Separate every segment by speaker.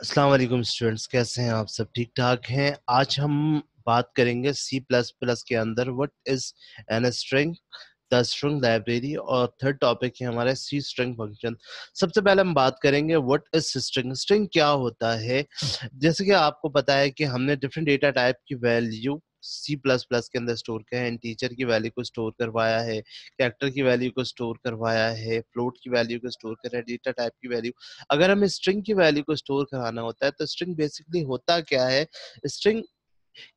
Speaker 1: अस्सलाम वालेकुम स्टूडेंट्स, कैसे हैं आप सब? ठीक ठाक हैं? आज हम बात करेंगे सी प्लस प्लस के अंदर what is an string the string library और थर्ड टॉपिक है हमारे सी स्ट्रिंग फ़ंक्शन सबसे पहले हम बात करेंगे व्हाट इज़ स्ट्रिंग स्ट्रिंग क्या होता है? जैसे कि आपको पता है कि हमने डिफरेंट डेटा टाइप की वैल्यू सी प्लस प्लस के अंदर स्टोर किया है टीचर की वैल्यू को स्टोर करवाया है, कैरेक्टर की वैल्यू को स्टोर करवाया है, फ्लोट की वैल्यू को स्टोर कर डेटा टाइप की वैल्यू। अगर हमें स्ट्रिंग की वैल्यू को स्टोर कराना होता है तो स्ट्रिंग बेसिकली होता क्या है, स्ट्रिंग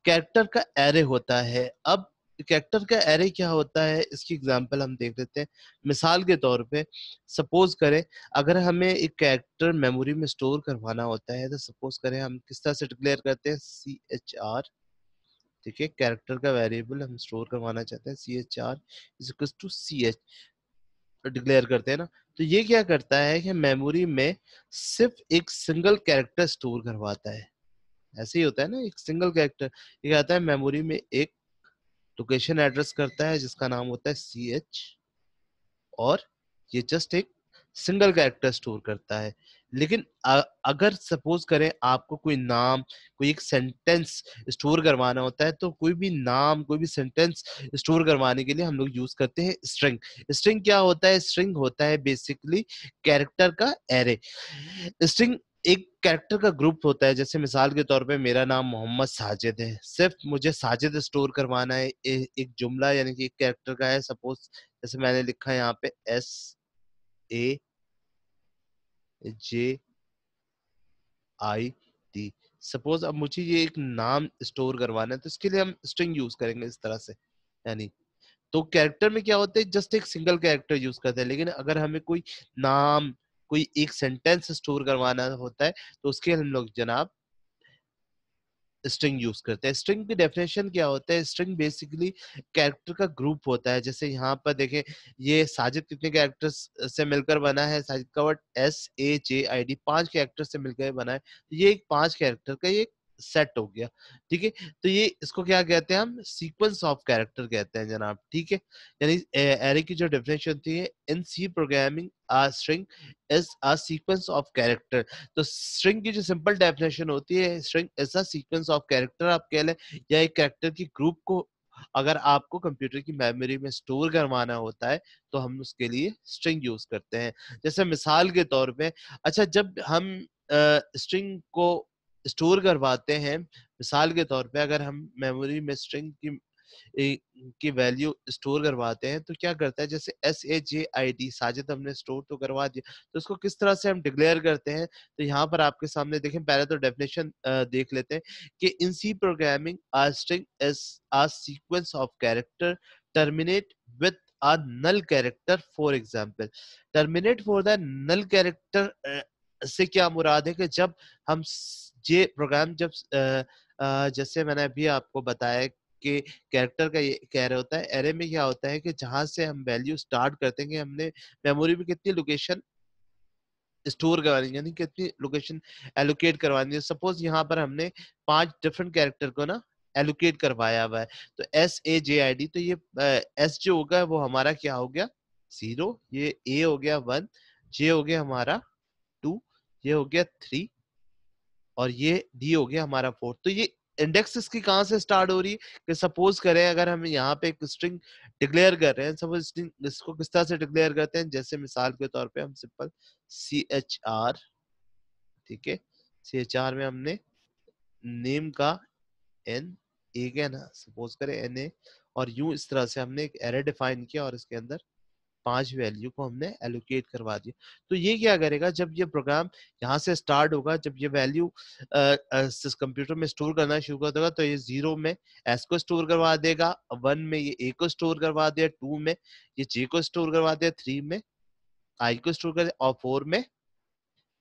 Speaker 1: कैरेक्टर का एरे होता है। अब कैरेक्टर का एरे क्या होता है, इसकी एग्जांपल हम देख लेते हैं। मिसाल के तौर पे सपोज़ करें, अगर हमें एक कैरेक्टर मेमोरी में स्टोर करवाना होता है तो सपोज़ करें हम किस तरह से डिक्लेयर करते हैं सी एच आर है कैरेक्टर का वेरिएबल हम स्टोर करवाना चाहते हैं C H R is to C H declare करते हैं ना तो ये क्या करता है कि मेमोरी में सिर्फ़ एक सिंगल कैरेक्टर स्टोर करवाता है। ऐसे ही होता है ना, एक सिंगल कैरेक्टर ये आता है मेमोरी में एक लोकेशन एड्रेस करता है जिसका नाम होता है सी एच और ये जस्ट एक सिंगल कैरेक्टर स्टोर करता है। लेकिन अगर सपोज़ करें आपको कोई नाम कोई एक सेंटेंस स्टोर करवाना होता है तो कोई भी नाम कोई भी सेंटेंस स्टोर करवाने के लिए हम लोग यूज़ करते हैं स्ट्रिंग। स्ट्रिंग क्या होता है? स्ट्रिंग होता है बेसिकली कैरेक्टर का एरे स्ट्रिंग एक कैरेक्टर का ग्रुप होता है जैसे मिसाल के तौर पे मेरा नाम मोहम्मद साजिद है। सिर्फ़ मुझे साजिद स्टोर करवाना है ए, एक जुमला यानी कि एक कैरेक्टर का है। सपोज़ जैसे मैंने लिखा है यहाँ पे S A J I T suppose अब मुझे ये एक नाम स्टोर करवाना है तो इसके लिए हम स्ट्रिंग यूज़ करेंगे इस तरह से, यानी। तो कैरेक्टर में क्या होता है जस्ट एक सिंगल कैरेक्टर यूज़ करते हैं, लेकिन अगर हमें कोई नाम, कोई एक सेंटेंस स्टोर करवाना होता है तो उसके हम लोग जनाब स्ट्रिंग यूज़ करते हैं। स्ट्रिंग की डेफिनेशन क्या होता है? स्ट्रिंग बेसिकली कैरेक्टर का ग्रुप होता है। जैसे यहाँ पर देखें, ये साजिद कितने कैरेक्टर्स से मिलकर बना है? साजिद का word S A J I D पाँच कैरेक्टर से मिलकर बना है। ये एक पाँच कैरेक्टर का ये सेट हो गया, ठीक है? तो ये इसको क्या कहते हैं हम सीक्वेंस ऑफ़ कैरेक्टर कहते हैं जनाब, ठीक है? यानी एरे की जो डेफिनेशन थी, in C programming a string is a sequence of character तो स्ट्रिंग की जो सिंपल डेफिनेशन होती है string is a sequence of character आप कह लें, या एक कैरेक्टर की ग्रुप को अगर आपको कंप्यूटर की मेमोरी में स्टोर करवाना होता है तो हम उसके लिए स्ट्रिंग यूज़ करते हैं। जैसे मिसाल के तौर पे अच्छा जब हम स्ट्रिंग को स्टोर करवाते हैं। मिसाल के तौर पे अगर हम मेमोरी में स्ट्रिंग की की वैल्यू स्टोर करवाते हैं तो क्या करता है? जैसे S A J I D Sajid हमने स्टोर तो करवा दिया। तो उसको किस तरह से हम डिक्लेयर करते हैं? तो यहाँ पर आपके सामने देखें, पहले तो डेफिनेशन देख लेते हैं कि in C programming a string is a sequence of character terminate with a null character, for example. Terminate for the null character से क्या मुराद है कि जब हम ये प्रोग्राम जब जैसे मैंने अभी आपको बताया कि कैरेक्टर का ये कह रहे होता है एरे में क्या होता है कि जहाँ से हम वैल्यू स्टार्ट करते हैं हमने मेमोरी में कितनी लोकेशन स्टोर करवानी यानी कितनी लोकेशन एलोकेट करवानी है। सपोज़ यहाँ पर हमने पाँच डिफरेंट कैरेक्टर को ना एलोकेट करवाया हुआ है तो S, A, J, I, D तो ये एस, जो होगा, वो हमारा क्या हो गया? ज़ीरो, ये ए हो गया वन, जे हो गया हमारा टू, ये हो गया थ्री और ये डी हो गया हमारा फोर्थ तो ये इंडेक्स इसकी कहाँ से स्टार्ट हो रही है? कि सपोज़ करें, अगर हम यहाँ पे एक स्ट्रिंग डिक्लेयर कर रहे हैं सपोज़ स्ट्रिंग इसको किस तरह से डिक्लेयर करते हैं? जैसे मिसाल के तौर पे हम सिंपल सी एच आर ठीक है? सी एच आर में हमने नेम का एन ए क्या ना? सपोज़ करें एन ए और यू इस तरह से हमने एक एरे डिफाइन किया और इसके अंदर पाँच वैल्यू को हमने एलोकेट करवा दिया। तो ये क्या करेगा, जब ये प्रोग्राम यहाँ से स्टार्ट होगा, जब ये वैल्यू कंप्यूटर में स्टोर करना शुरू कर देगा तो ये ज़ीरो में एस को स्टोर करवा देगा, वन में ये ए को स्टोर करवा दिया, टू में ये जे को स्टोर करवा दिया, थ्री में आई को स्टोर कर और फोर में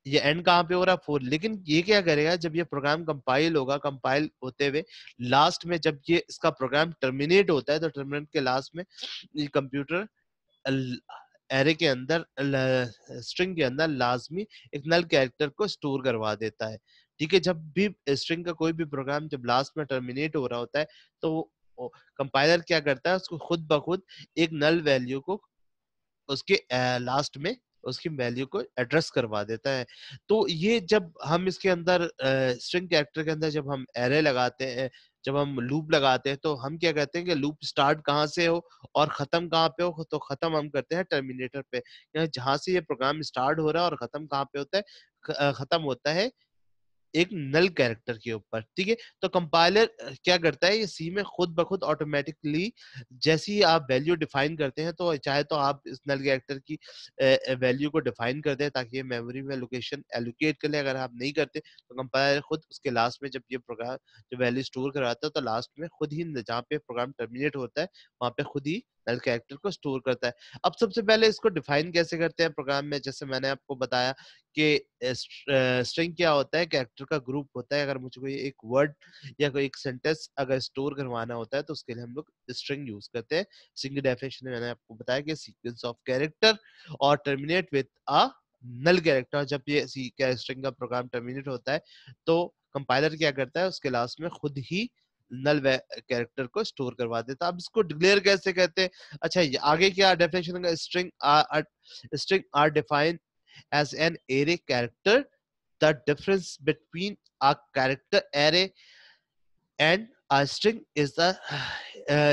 Speaker 1: ये एंड कहाँ पे हो रहा है? फोर। लेकिन ये क्या करेगा, जब ये प्रोग्राम कंपाइल होगा, कंपाइल होते हुए लास्ट में जब ये इसका प्रोग्राम टर्मिनेट होता है तो टर्मिनेट के लास्ट में ये कंप्यूटर एरे के अंदर स्ट्रिंग के अंदर लाजमी एक नल कैरेक्टर को स्टोर करवा देता है। ठीक है, जब भी स्ट्रिंग का कोई भी प्रोग्राम जब लास्ट में टर्मिनेट हो रहा होता है तो कंपाइलर क्या करता है, उसको खुद ब खुद एक नल वैल्यू को उसके लास्ट में उसकी वैल्यू को एड्रेस करवा देता है। तो ये जब हम इसके अंदर स्ट्रिंग कैरेक्टर के अंदर जब हम एरे लगाते हैं जब हम लूप लगाते हैं तो हम क्या कहते हैं कि लूप स्टार्ट कहाँ से हो और खत्म कहाँ पे हो तो खत्म हम करते हैं टर्मिनेटर पे। जहाँ से ये प्रोग्राम स्टार्ट हो रहा है और खत्म कहाँ पे होता है खत्म होता है एक नल कैरेक्टर के ऊपर, ठीक है? तो कंपाइलर क्या करता है? ये सी में खुद ब खुद ऑटोमेटिकली जैसे ही आप वैल्यू डिफाइन करते हैं तो चाहे तो आप इस नल कैरेक्टर की वैल्यू को डिफाइन कर दें ताकि ये मेमोरी में लोकेशन एलोकेट कर ले। अगर आप नहीं करते तो कंपाइलर खुद उसके लास्ट में जब ये प्रोग्राम जो वैल्यू स्टोर कराता है तो लास्ट में खुद ही जहाँ पे प्रोग्राम टर्मिनेट होता है, वहाँ पे खुद ही नल कैरेक्टर को स्टोर करता है। अब सबसे पहले इसको डिफाइन कैसे करते हैं प्रोग्राम में? जैसे मैंने आपको बताया कि स्ट्रिंग क्या होता है? कैरेक्टर का ग्रुप होता है। अगर मुझे कोई एक वर्ड या कोई एक सेंटेंस अगर स्टोर करवाना होता है तो उसके लिए हम लोग स्ट्रिंग यूज़ करते हैं। स्ट्रिंग डेफिनेशन में मैंने आपको बताया कि सीक्वेंस ऑफ़ कैरेक्टर और terminate with a null character. जब ये स्ट्रिंग का प्रोग्राम टर्मिनेट होता है तो कंपाइलर क्या करता है? उसके लास्ट में खुद ही नल कैरेक्टर को स्टोर करवा देता। अब इसको डिक्लेयर कैसे कहते हैं? अच्छा ये आगे क्या डेफिनेशन होगा string string are define as an array character the difference between a character array and a string is the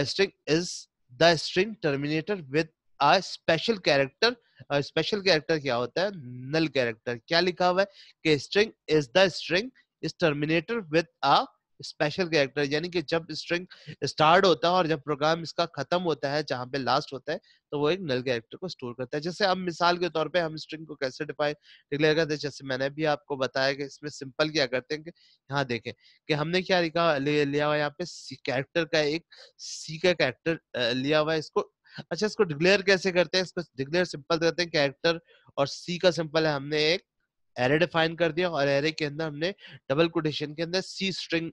Speaker 1: string is the string terminator with a special character special character क्या होता है? Null character क्या लिखा हुआ है? कि string is the string is terminator with a special character यानी कि जब स्ट्रिंग स्टार्ट होता है और जब प्रोग्राम इसका खत्म होता है, जहाँ पे लास्ट होता है तो वो एक नल कैरेक्टर को स्टोर करता है। जैसे अब मिसाल के तौर पे हम स्ट्रिंग को कैसे डिफाइन डिक्लेयर करते हैं, जैसे मैंने भी आपको बताया कि इसमें सिंपल क्या करते हैं कि, यहाँ देखें कि हमने क्या लिखा लिया हुआ यहाँ पे कैरेक्टर का एक सी का कैरेक्टर लिया हुआ है इसको। अच्छा इसको डिक्लेयर कैसे करते हैं? इसको डिक्लेयर सिंपल करते हैं कैरेक्टर और सी का सिंपल है। हमने एक एरे डिफाइन कर दिया और एरे के अंदर हमने डबल कोटेशन के अंदर सी स्ट्रिंग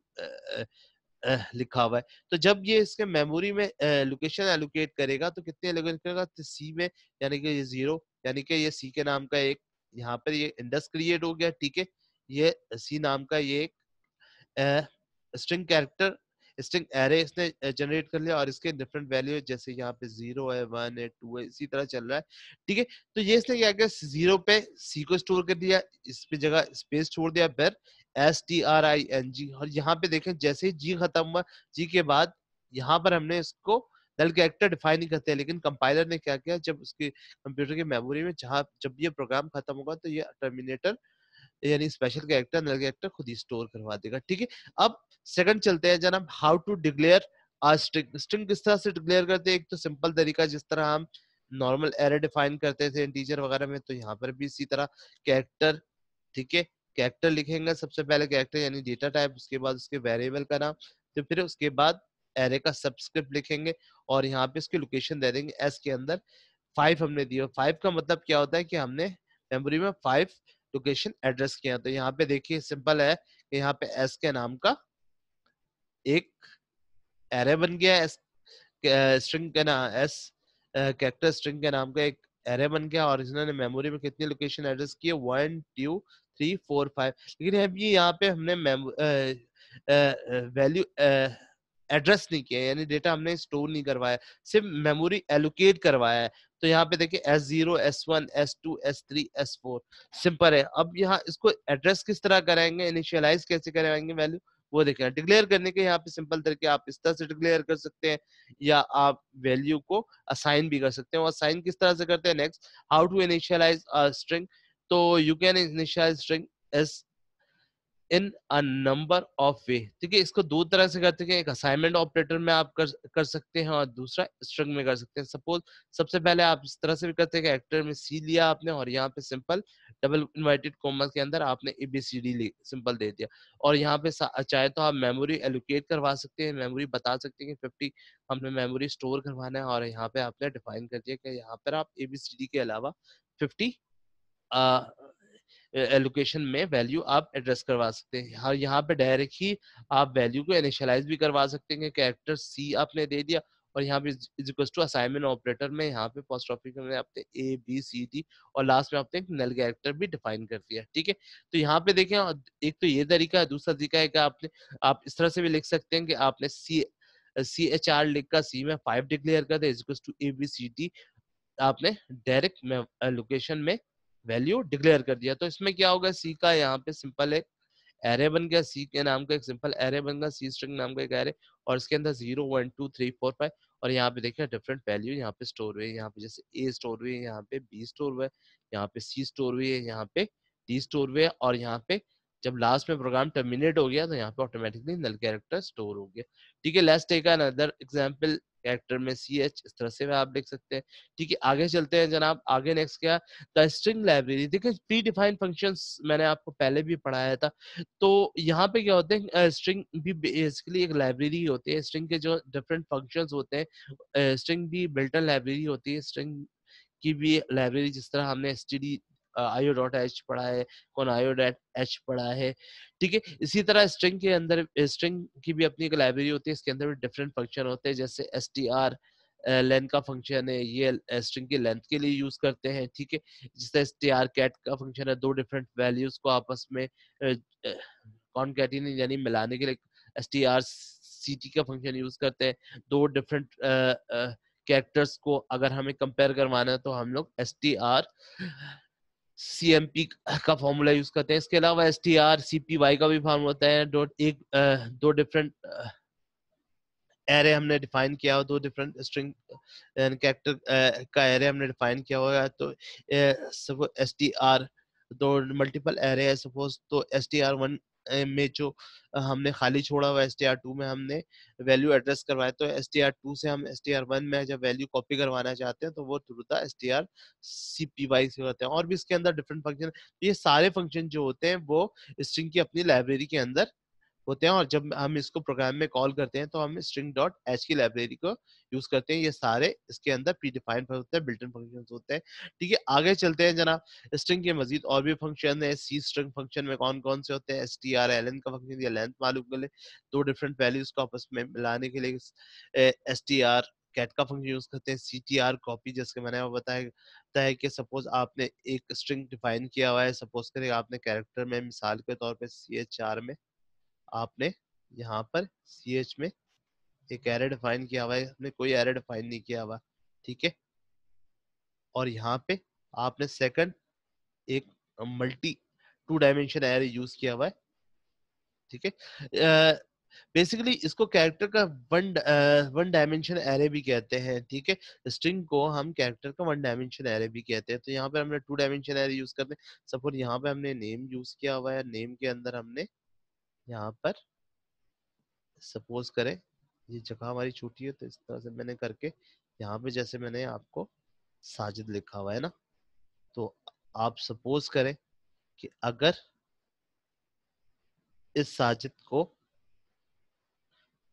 Speaker 1: लिखा हुआ है। तो जब ये इसके मेमोरी में लोकेशन एलोकेट करेगा तो कितने एलोकेट करेगा? तो सी में, यानी कि ये ज़ीरो यानी कि ये सी के नाम का एक, यहाँ पर ये इंडेक्स क्रिएट हो गया, ठीक है? ये सी नाम का ये एक स्ट्रिंग कैरेक्टर स्ट्रिंग एरे इसने जनरेट कर लिया और इसके डिफरेंट वैल्यू जैसे यहाँ पे ज़ीरो है वन है टू है, इसी तरह चल रहा है, ठीक है? तो ये इसने क्या किया? ज़ीरो पे सी को स्टोर कर दिया, इस पे जगह स्पेस छोड़ दिया, फिर S T R I N G और यहाँ पे देखें, जैसे ही जी खत्म हुआ जी के बाद यहाँ पर हमने इसको नल कैरेक्टर डिफाइन नहीं करते लेकिन कंपाइलर ने क्या किया? जब उसके कंप्यूटर की मेमोरी में जहाँ, जब ये प्रोग्राम खत्म होगा तो ये टर्मिनेटर यानी स्पेशल कैरेक्टर नल कैरेक्टर खुद ही स्टोर करवा देगा, ठीक है? अब सेकंड चलते हैं, जनाब how to declare string string किस तरह से डिक्लेयर करते हैं? एक तो सिंपल तरीका, जिस तरह हम नॉर्मल एरे डिफाइन करते थे इंटीजर वगैरह में तो यहाँ पर भी इसी तरह कैरेक्टर ठीक है? कैरेक्टर लिखेंगे सबसे पहले कैरेक्टर यानी डेटा टाइप उसके बाद उसके वेरिएबल का नाम तो फिर उसके बाद एरे का सबस्क्रिप्ट लिखेंगे और यहाँ पे इसकी लोकेशन दे देंगे एस के अंदर फाइव हमने दिया। फाइव का मतलब क्या होता है कि हमने मेमोरी में फाइव लोकेशन एड्रेस किया तो यहाँ पे देखिए, सिंपल है कि यहाँ पे एस के नाम का एक एरे बन गया एस स्ट्रिंग के नाम एस कैरेक्टर स्ट्रिंग के नाम का एक एरे बन गया और इन्होंने मेमोरी में कितनी लोकेशन एड्रेस किए one two three four five लेकिन अभी यहाँ पे हमने वैल्यू एड्रेस नहीं किया यानी डेटा हमने स्टोर नहीं करवाया सिर्फ़ मेमोरी एलोकेट करवाया है। तो यहाँ पे देखिए S zero S one S two S three S four simple है। अब यहाँ इसको एड्रेस किस तरह कराएँगे इनिशियलाइज कैसे कराएँगे वैल्यू वो देखें डिक्लेयर करने के यहाँ पे सिंपल तरीके, आप इस तरह से डिक्लेयर कर सकते हैं, या आप वैल्यू को असाइन भी कर सकते हैं। और असाइन किस तरह से करते हैं? Next how to initialize string तो you can initialize string as in a number of way ठीक है, इसको दो तरह से करते हैं एक असाइनमेंट ऑपरेटर में आप कर कर सकते हैं और दूसरा स्ट्रिंग में कर सकते हैं। सपोज़ सबसे पहले आप इस तरह से भी करते हैं एक्टर में सी लिया आपने और यहाँ पे सिंपल डबल इन्वर्टेड कोमा के अंदर आपने A B C D simple दे दिया। और यहाँ पे चाहे तो आप मेमोरी एलोकेट करवा सकते हैं मेमोरी बता सकते हैं कि फिफ्टी हमने मेमोरी स्टोर करवाना है और यहाँ पे आपने डिफाइन कर दिया कि यहाँ पर आप ए बी सी डी के अलावा फिफ्टी एलोकेशन में वैल्यू आप एड्रेस करवा सकते हैं। हाँ यहाँ पे डायरेक्ट ही आप वैल्यू को इनिशियलाइज भी करवा सकते हैं कैरेक्टर सी आपने दे दिया और यहाँ पे is equal to assignment operator में यहाँ पे पोस्ट ऑफ़िस में आपने ए बी सी डी और लास्ट में आपने एक नल कैरेक्टर भी डिफाइन कर दिया, ठीक है? तो यहाँ पे देखें एक तो ये तरीका है, दूसरा तरीका है कि आपने, आप इस तरह से भी लिख सकते हैं कि आपने सी सी एच आर लिख कर सी में फाइव डिक्लेयर कर दे is to A B C D आपने डायरेक्ट लोकेशन में वैल्यू डिक्लेयर कर दिया। तो इसमें क्या होगा? सी का यहाँ पे सिंपल एक एरे बन गया। सी के नाम का एक सिंपल एरे बन गया। सी स्ट्रिंग नाम का एक एरे और इसके अंदर zero one two three four five और यहाँ पे देखिए डिफरेंट वैल्यू यहाँ पे स्टोर हुए यहाँ पे जैसे ए स्टोर हुई है, यहाँ पे बी स्टोर हुआ है, यहाँ पे सी स्टोर हुई है, यहाँ पे डी स्टोर हुए और यहाँ पे जब लास्ट में प्रोग्राम टर्मिनेट हो गया तो यहाँ पे ऑटोमेटिकली नल कैरेक्टर स्टोर हो गया। ठीक है let's take another example character में सी एच इस तरह से आप देख सकते हैं। ठीक है, आगे चलते हैं जनाब, आगे नेक्स्ट क्या द स्ट्रिंग लाइब्रेरी देखिए प्री डिफाइंड फ़ंक्शंस मैंने आपको पहले भी पढ़ाया था। तो यहाँ पे क्या होते हैं स्ट्रिंग भी बेसिकली एक लाइब्रेरी होती है। स्ट्रिंग के जो डिफरेंट फ़ंक्शन होते हैं स्ट्रिंग भी बिल्टन लाइब्रेरी होती है। स्ट्रिंग की भी लाइब्रेरी जिस तरह हमने एस आयो डॉट एच पढ़ा है, कौन आयो डॉट एच पढ़ा है। ठीक है, इसी तरह स्ट्रिंग के अंदर स्ट्रिंग की भी अपनी एक लाइब्रेरी होती है, इसके अंदर भी डिफरेंट फ़ंक्शन होते हैं, जैसे एस टी आर लेंथ का फ़ंक्शन है, ये स्ट्रिंग की लेंथ के लिए यूज़ करते हैं, ठीक है। जिस एस टी आर कैट का फ़ंक्शन है, दो डिफरेंट वैल्यूज़ को आपस में कौन कैटिन यानी मिलाने के लिए S T R C T का फ़ंक्शन यूज़ करते हैं। दो डिफरेंट कैरेक्टर्स को अगर हमें कंपेयर करवाना है तो हम लोग S T R C M P का फॉर्मूला यूज़ करते हैं। इसके अलावा S T R C P Y का भी फॉर्म होता है। डॉट एक दो डिफरेंट एरे हमने डिफाइन किया हो दो डिफरेंट स्ट्रिंग कैरेक्टर का एरे हमने डिफाइन किया हुआ तो एस टी आर दो मल्टीपल एरे है। सपोज़ तो एस टी आर वन में जो हमने खाली छोड़ा हुआ एस टी आर टू में हमने वैल्यू एड्रेस करवाया तो एस टी आर टू से हम एस टी आर वन में जब वैल्यू कॉपी करवाना चाहते हैं तो वो through the S T R C P Y से होते हैं और भी इसके अंदर डिफरेंट फ़ंक्शन ये सारे फ़ंक्शन जो होते हैं, वो स्ट्रिंग की अपनी लाइब्रेरी के अंदर होते हैं और जब हम इसको प्रोग्राम में कॉल करते हैं तो हम स्ट्रिंग डॉट एच की लाइब्रेरी को यूज़ करते हैं। ये सारे इसके अंदर प्री डिफाइंड होते हैं बिल्टन फ़ंक्शन होते हैं। ठीक है, आगे चलते हैं जनाब। स्ट्रिंग के मजीद और भी फ़ंक्शन है। सी स्ट्रिंग फ़ंक्शन में कौन कौन से होते हैं? S T R L N का फ़ंक्शन या लेंथ मालूम कर ले। दो डिफरेंट वैल्यूज़ को आपस में मिलाने के लिए एस टी आर कैट का फ़ंक्शन यूज़ करते हैं। सी टी आर कॉपी जैसे मैंने बताया है कि सपोज़ आपने एक स्ट्रिंग डिफाइन किया हुआ है। सपोज़ करें आपने कैरेक्टर में, मिसाल के तौर पे सी एच आर में आपने यहाँ पर सी एच में एक एरे डिफाइन किया हुआ है। आपने कोई एरे डिफाइन नहीं किया हुआ, ठीक है? और यहाँ पे आपने सेकंड एक multi two dimension array use किया हुआ है, ठीक है? बेसिकली इसको कैरेक्टर का वन वन डायमेंशन एरे भी कहते हैं, ठीक है? स्ट्रिंग को हम कैरेक्टर का वन डायमेंशन एरे भी कहते हैं। तो यहाँ पे हमने टू डायमेंशन एरे यूज़ करते हैं सपोज़ यहाँ पे हमने नेम यूज़ किया हुआ है नेम के अंदर हमने यहाँ पर। सपोज़ करें, ये जगह हमारी छोटी है तो इस तरह से मैंने करके यहाँ पे जैसे मैंने आपको साजिद लिखा हुआ है ना तो आप सपोज़ करें कि अगर इस साजिद को,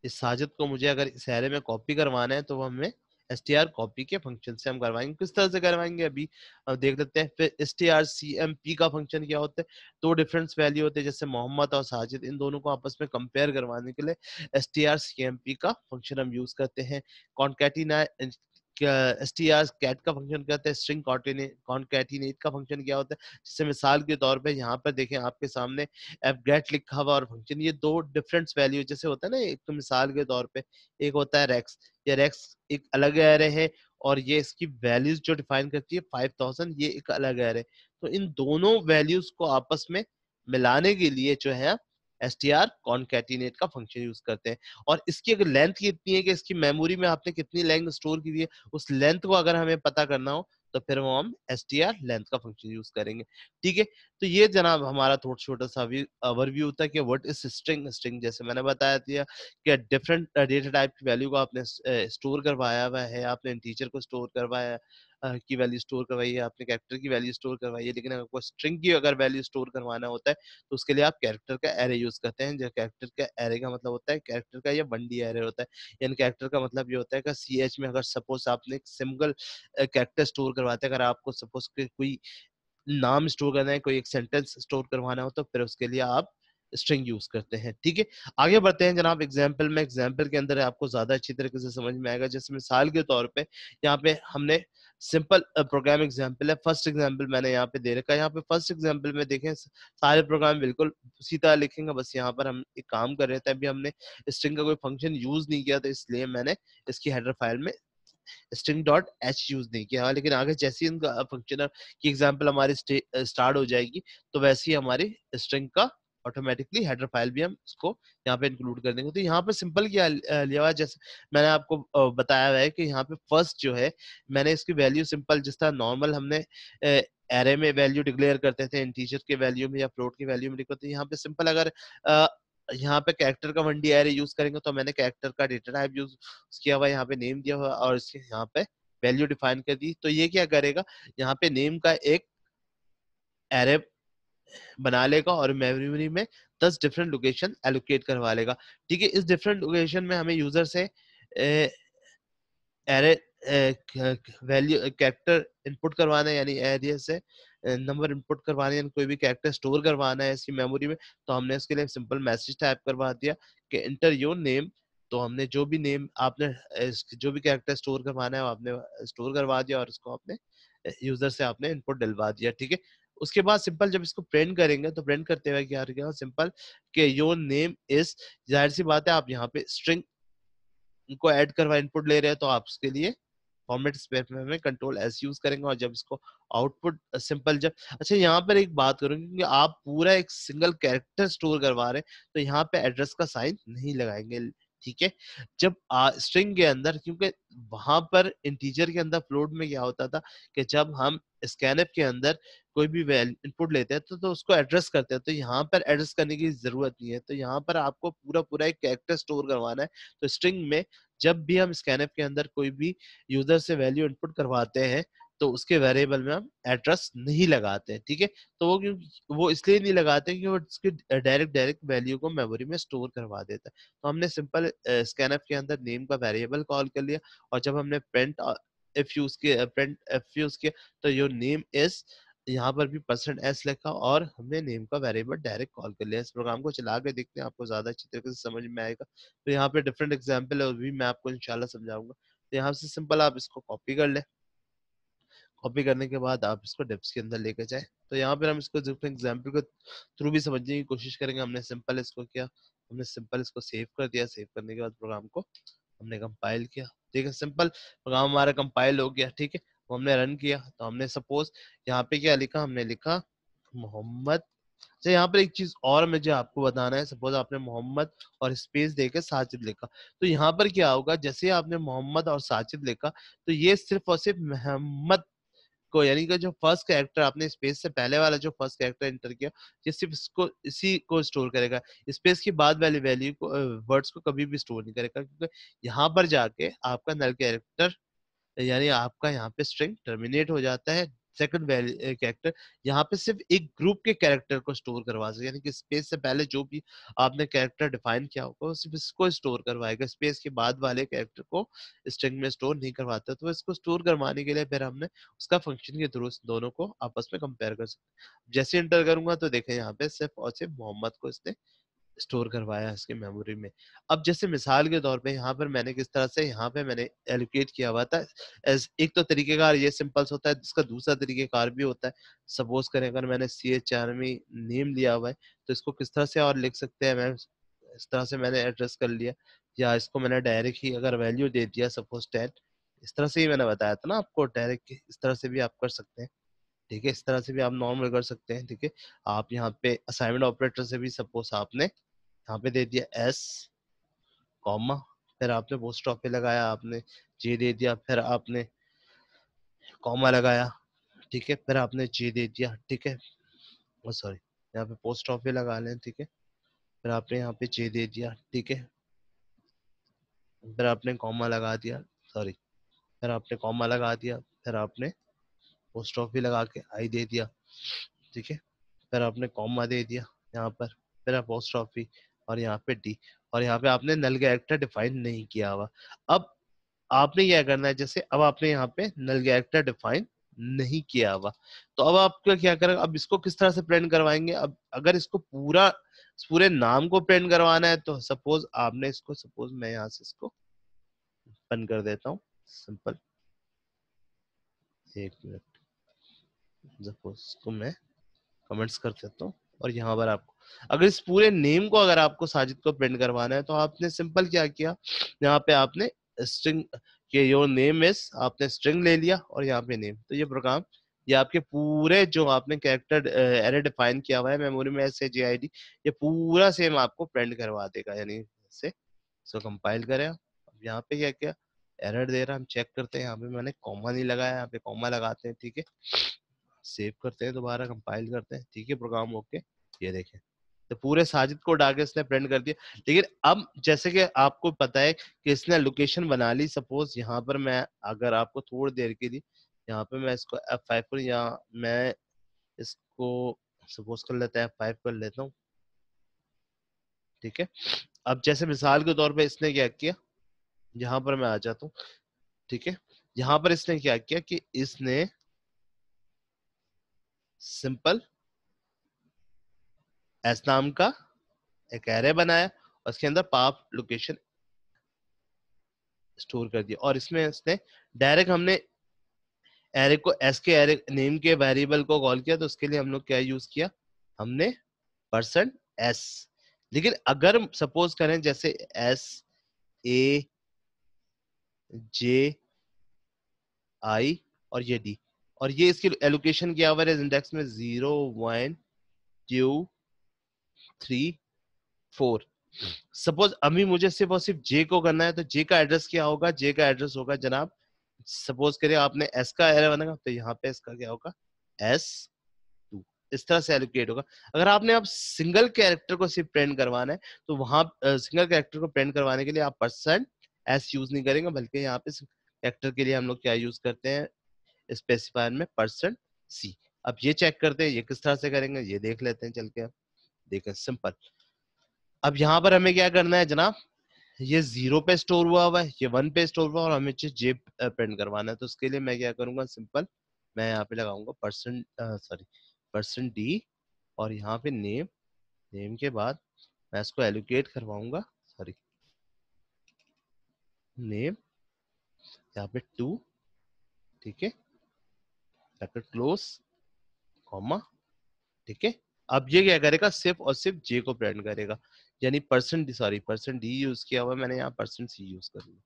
Speaker 1: इस साजिद को मुझे अगर इस एरे में कॉपी करवाना है तो वो हमें एस टी आर कॉपी के फ़ंक्शन से हम करवाएँगे। किस तरह से करवाएँगे अभी? अब देख लेते हैं, फिर S T R C M P का फ़ंक्शन क्या होता है? दो डिफरेंस वैल्यू होते हैं, जैसे मोहम्मद और साजिद। इन दोनों को आपस में कंपेयर करवाने के लिए S T R C M P का फ़ंक्शन हम यूज़ करते हैं। Concatenate S T R cat का फ़ंक्शन कहते हैं? स्ट्रिंग कॉन्कैटिनेट का फ़ंक्शन क्या होता है? जैसे मिसाल के तौर पे यहाँ पर देखें, आपके सामने एफ़ गेट लिखा हुआ और फ़ंक्शन ये दो डिफरेंट वैल्यू जैसे होता है ना, एक तो मिसाल के तौर पे, एक होता है रेक्स ये रेक्स एक अलग एरे है और ये इसकी वैल्यूज़ जो डिफाइन करती है फाइव थाउज़ेंड ये एक अलग एरे तो इन दोनों वैल्यूज़ को आपस में मिलाने के लिए जो है एस टी आर कॉन्कैटिनेट का फ़ंक्शन यूज़ करते हैं। और इसकी अगर लेंथ कितनी है कि इसकी मेमोरी में आपने कितनी लेंथ स्टोर की है, उस लेंथ को अगर हमें पता करना हो तो फिर वो हम एस टी आर लेंथ का फ़ंक्शन यूज़ करेंगे। ठीक है? तो ये जनाब हमारा थोड़ा छोटा सा ओवरव्यू होता है कि व्हाट इज़ स्ट्रिंग स्ट्रिंग जैसे मैंने बताया था कि डिफरेंट डेटा टाइप की वैल्यू को आपने स्टोर करवाया हुआ है, आपने टीचर को स्टोर करवाया की वैल्यू स्टोर करवाई है आपने कैरेक्टर की वैल्यू स्टोर करवाई है लेकिन आपको स्ट्रिंग की अगर वैल्यू स्टोर करवाना होता है तो उसके लिए आप कैरेक्टर का एरे यूज़ करते हैं। जो कैरेक्टर का एरे का मतलब होता है कैरेक्टर का या वन डी एरे होता है। यानी कैरेक्टर का मतलब ये होता है कि सी एच में अगर सपोज़ आपने सिंगल कैरेक्टर स्टोर करवाते हैं, अगर आपको सपोज़ कोई नाम स्टोर करना है, कोई एक सेंटेंस स्टोर करवाना हो तो फिर उसके लिए आप स्ट्रिंग यूज़ करते हैं, ठीक है? आगे बढ़ते हैं जनाब एग्ज़ाम्पल में एग्ज़ाम्पल के अंदर आपको ज़्यादा अच्छी तरीके से समझ में आएगा, जैसे मिसाल के तौर पे यहाँ पे हमने सिंपल प्रोग्राम एग्ज़ाम्पल है फ़र्स्ट एग्ज़ाम्पल मैंने यहाँ पे दे रखा है। यहाँ पे फ़र्स्ट एग्ज़ाम्पल में देखें सारे प्रोग्राम बिल्कुल तरह लिखेंगे, बस यहाँ पर हम एक काम कर रहे थे, अभी हमने स्ट्रिंग का कोई फ़ंक्शन यूज़ नहीं किया तो इसलिए मैंने इसकी हेडर फ़ाइल में स्ट्रिंग डॉट एच यूज़ नहीं किया। लेकिन आगे जैसे ही इनका फंक्शनल की एग्ज़ाम्पल हमारी स्टार्ट हो जाएगी तो वैसे ही हमारी स्ट्रिंग का ऑटोमेटिकली हेडर फ़ाइल भी हम इसको यहाँ पे इंक्लूड कर देंगे। तो यहाँ पे सिंपल क्या लिया हुआ जैसे मैंने आपको बताया हुआ है कि यहाँ पे फ़र्स्ट जो है, मैंने इसकी वैल्यू सिंपल जिस तरह नॉर्मल हमने एरे में वैल्यू डिक्लेयर करते थे इंटीजर के वैल्यू में या फ्लोट के वैल्यू में लिखते थे यहाँ पे सिंपल अगर यहाँ पे कैरेक्टर का वन डी एरे यूज़ करेंगे तो मैंने कैरेक्टर का डेटा टाइप यूज़ किया हुआ यहाँ पे नेम दिया हुआ और इसके यहाँ पे वैल्यू डिफाइन कर दी। तो ये क्या करेगा? यहाँ पे नेम का एक एरे बना लेगा और मेमोरी में दस डिफरेंट लोकेशन एलोकेट करवा लेगा। ठीक है, इस डिफरेंट लोकेशन में हमें यूज़र से एरे वैल्यू कैरेक्टर इनपुट करवाना है, यानी एरिया से नंबर इनपुट करवाने यानी कोई भी कैरेक्टर स्टोर करवाना है इसकी मेमोरी में तो हमने इसके लिए सिंपल मैसेज टाइप करवा दिया कि इंटर योर नेम तो हमने जो भी नेम आपने जो भी कैरेक्टर स्टोर करवाना है आपने स्टोर करवा दिया और उसको आपने यूज़र से आपने इनपुट डलवा दिया। ठीक है उसके बाद सिंपल जब इसको प्रिंट करेंगे तो प्रिंट करते हुए क्या रहेगा सिंपल के योर नेम इज़ ज़ाहिर सी बात है आप यहाँ पे स्ट्रिंग को ऐड करवा, इनपुट ले रहे हैं तो आप उसके लिए फॉर्मेट स्पेस में कंट्रोल एस यूज़ करेंगे, और जब इसको आउटपुट सिंपल जब अच्छा यहाँ पर एक बात करूँगी क्योंकि आप पूरा एक सिंगल कैरेक्टर स्टोर करवा रहे हैं तो यहाँ पे एड्रेस का साइन नहीं लगाएँगे, ठीक है? जब स्ट्रिंग के अंदर, क्योंकि वहाँ पर इंटीजर के अंदर फ्लोट में क्या होता था कि जब हम स्कैनअप के अंदर कोई भी इनपुट लेते हैं तो, तो उसको एड्रेस करते हैं। तो यहाँ पर एड्रेस करने की ज़रूरत नहीं है। तो यहाँ पर आपको पूरा पूरा एक कैरेक्टर स्टोर करवाना है। तो स्ट्रिंग में जब भी हम स्कैनअप के अंदर कोई भी यूज़र से वैल्यू इनपुट करवाते हैं तो उसके वेरिएबल में हम एड्रेस नहीं लगाते हैं ठीक है? तो वो क्यों वो इसलिए नहीं लगाते कि वो उसके डायरेक्ट डायरेक्ट वैल्यू को मेमोरी में स्टोर करवा देता है। तो हमने सिंपल स्कैनअप के अंदर नेम का वेरिएबल कॉल कर लिया और जब हमने प्रिंट इफ़ यूज़ किया प्रिंट इफ़ यूज़ किया तो योर नेम इज़ यहाँ पर भी परसेंट एस लिखा और हमने नेम का वेरिएबल डायरेक्ट कॉल कर लिया। इस प्रोग्राम को चला के देखते हैं, आपको ज़्यादा अच्छी तरीके से समझ में आएगा। तो यहाँ पे डिफरेंट एग्ज़ाम्पल है भी मैं आपको इंशाल्लाह समझाऊँगा। तो यहाँ से सिंपल आप इसको कॉपी कर ले। कॉपी करने के बाद आप इसको डेप्स के अंदर लेकर जाए। तो यहाँ पर हम इसको एग्ज़ाम्पल के थ्रू भी समझने की कोशिश करेंगे। हमने सिंपल इसको किया, हमने सिंपल इसको सेव कर दिया। सेव करने के बाद प्रोग्राम को हमने कंपाइल किया। ठीक है सिंपल प्रोग्राम हमारा कंपाइल हो गया। ठीक है वो हमने रन किया तो हमने सपोज़ यहाँ पे क्या लिखा? हमने लिखा मोहम्मद। अच्छा यहाँ पर एक चीज़ और मुझे आपको बताना है। सपोज़ आपने मोहम्मद और स्पेस देके साजिद लिखा। तो यहाँ पर क्या होगा? जैसे आपने मोहम्मद और साजिद लिखा तो ये सिर्फ़ और सिर्फ़ मोहम्मद को, यानी कि जो फ़र्स्ट कैरेक्टर आपने स्पेस से पहले वाला जो फ़र्स्ट कैरेक्टर एंटर किया, ये सिर्फ़ इसको, इसी को स्टोर करेगा। स्पेस के बाद वाली वैल्यू को वर्ड्स को कभी भी स्टोर नहीं करेगा, क्योंकि यहाँ पर जाके आपका नल कैरेक्टर यानी आपका यहाँ पे स्ट्रिंग टर्मिनेट हो जाता है सेकंड कैरेक्टर यहाँ पे सिर्फ़ एक ग्रुप के कैरेक्टर को स्टोर करवा सकते यानी कि स्पेस से पहले जो भी आपने कैरेक्टर डिफाइन किया होगा सिर्फ़ इसको स्टोर करवाएगा। स्पेस के बाद वाले कैरेक्टर को स्ट्रिंग में स्टोर नहीं करवाता तो इसको स्टोर करवाने के लिए फिर हमने उसका फ़ंक्शन के थ्रू दोनों को आपस में कंपेयर कर सकते जैसे इंटर करूँगा तो देखें यहाँ पे सिर्फ़ और सिर्फ़ मोहम्मद को इसने स्टोर करवाया इसके मेमोरी में। अब जैसे मिसाल के तौर पे यहाँ पर मैंने किस तरह से यहाँ पे मैंने एलोकेट किया हुआ था एज एक तो तरीकेकार ये सिंपल होता है जिसका दूसरा तरीकेकार भी होता है। सपोज़ करें अगर मैंने सी एच आर में नेम लिया हुआ है तो इसको किस तरह से और लिख सकते हैं मैम? इस तरह से मैंने एड्रेस कर लिया, या इसको मैंने डायरेक्ट ही अगर वैल्यू दे दिया सपोज़ टेन इस तरह से ही मैंने बताया था ना आपको डायरेक्ट इस तरह से भी आप कर सकते हैं। ठीक है, इस तरह से भी आप नॉर्मल कर सकते हैं, ठीक है। आप यहाँ पे असाइनमेंट ऑपरेटर से भी सपोज़ आपने यहाँ पे दे दिया एस कॉमा फिर आपने पोस्ट ऑफ़ पे लगाया आपने जे दे दिया, फिर आपने कॉमा लगाया, ठीक है, फिर आपने जे दे दिया, ठीक है। सॉरी यहाँ पे पोस्ट ऑफ़ पे लगा लें, ठीक है। फिर आपने यहाँ पे जे दे दिया, ठीक है। फिर आपने कॉमा लगा दिया सॉरी फिर आपने कॉमा लगा दिया, फिर आपने पोस्ट ऑफ़ भी लगा के आई दे दिया। ठीक है? फिर आपने कॉमा दे दिया यहाँ पर। फिर आप पोस्ट ऑफ़ और यहाँ पे डी और यहाँ पे आपने नल कैरेक्टर डिफाइन नहीं किया हुआ। अब आपने क्या करना है? जैसे अब आपने यहाँ पे नल कैरेक्टर डिफाइन नहीं किया हुआ। तो अब आपका क्या करें अब इसको किस तरह से प्रिंट करवाएँगे? अब अगर इसको पूरा, पूरे नाम को प्रिंट करवाना है तो सपोज़ आपने इसको सपोज़ मैं यहाँ से इसको बंद कर देता हूँ। सिंपल एक मिनट सपोज़ इसको मैं कमेंट्स कर देता हूँ और यहाँ पर आपको, अगर इस पूरे नेम को अगर आपको साजिद को प्रिंट करवाना है तो आपने सिंपल क्या किया? यहाँ पे आपने स्ट्रिंग कि योर नेम इज़ आपने स्ट्रिंग ले लिया और यहाँ पे नेम तो ये प्रोग्राम ये आपके पूरे जो आपने कैरेक्टर एरे डिफाइन किया हुआ है मेमोरी में एस जे आई डी ये पूरा सेम आपको प्रिंट करवा देगा, यानी से इसको कंपाइल करें अब यहाँ पे क्या क्या? एरर दे रहा हम चेक करते हैं। यहाँ पे मैंने कॉमा नहीं लगाया, यहाँ पे कॉमा लगाते हैं, ठीक है? सेव करते हैं, दोबारा कंपाइल करते हैं, ठीक है प्रोग्राम ओके ये देखें। तो पूरे साजिद को डाके इसने प्रिंट कर दिया। लेकिन अब जैसे कि आपको पता है कि इसने लोकेशन बना ली। सपोज़ यहाँ पर मैं अगर आपको थोड़ी देर के लिए, यहाँ पे मैं इसको एफ़ फाइव पर, या मैं इसको सपोज़ कर लेता है एफ़ फाइव कर लेता हूँ। ठीक है? अब जैसे मिसाल के तौर पे इसने क्या किया? यहाँ पर मैं आ जाता हूँ। ठीक है? यहाँ पर इसने क्या किया कि इसने सिंपल, एस नाम का एक एरे बनाया और उसके अंदर पाप लोकेशन स्टोर कर दिया। और इसमें इसने डायरेक्ट हमने एरे को एस के एरे नेम के वेरिएबल को कॉल किया तो उसके लिए हम लोग क्या यूज़ किया? हमने परसेंट एस लेकिन अगर सपोज़ करें जैसे एस ए जे आई और ये डी और ये इसकी एलोकेशन क्या हुआ? है इंडेक्स में zero one two three four suppose अभी मुझे सिर्फ़ और सिर्फ़ जे को करना है तो जे का एड्रेस क्या होगा? जे का एड्रेस होगा जनाब सपोज़ करिए आपने एस का एरे बनेगा तो यहाँ पे इसका क्या होगा? एस टू इस तरह से एलोकेट होगा। अगर आपने आप सिंगल कैरेक्टर को सिर्फ़ प्रिंट करवाना है तो वहाँ सिंगल कैरेक्टर को प्रिंट करवाने के लिए आप परसेंट एस यूज़ नहीं करेंगे, बल्कि यहाँ पे कैरेक्टर के लिए हम लोग क्या यूज़ करते हैं? स्पेसिफायर में परसेंट सी अब ये चेक करते हैं, ये किस तरह से करेंगे, ये देख लेते हैं चल के देखें सिंपल अब यहाँ पर हमें क्या करना है जनाब? ये ज़ीरो पे स्टोर हुआ हुआ है, ये वन पे स्टोर हुआ और हमें जे प्रिंट करवाना है। तो उसके लिए मैं क्या करूँगा सिंपल मैं यहाँ पे लगाऊँगा परसेंट सॉरी परसेंट डी और यहाँ पे नेम नेम के बाद मैं इसको एलोकेट करवाऊँगा सॉरी नेम यहाँ पे टू ठीक है? क्लोज कॉमा ठीक है? अब ये क्या करेगा? सिर्फ़ और सिर्फ़ जे को प्रिंट करेगा। यानी percent sorry percent D use किया हुआ मैंने यहाँ परसेंट सी यूज़ कर लिया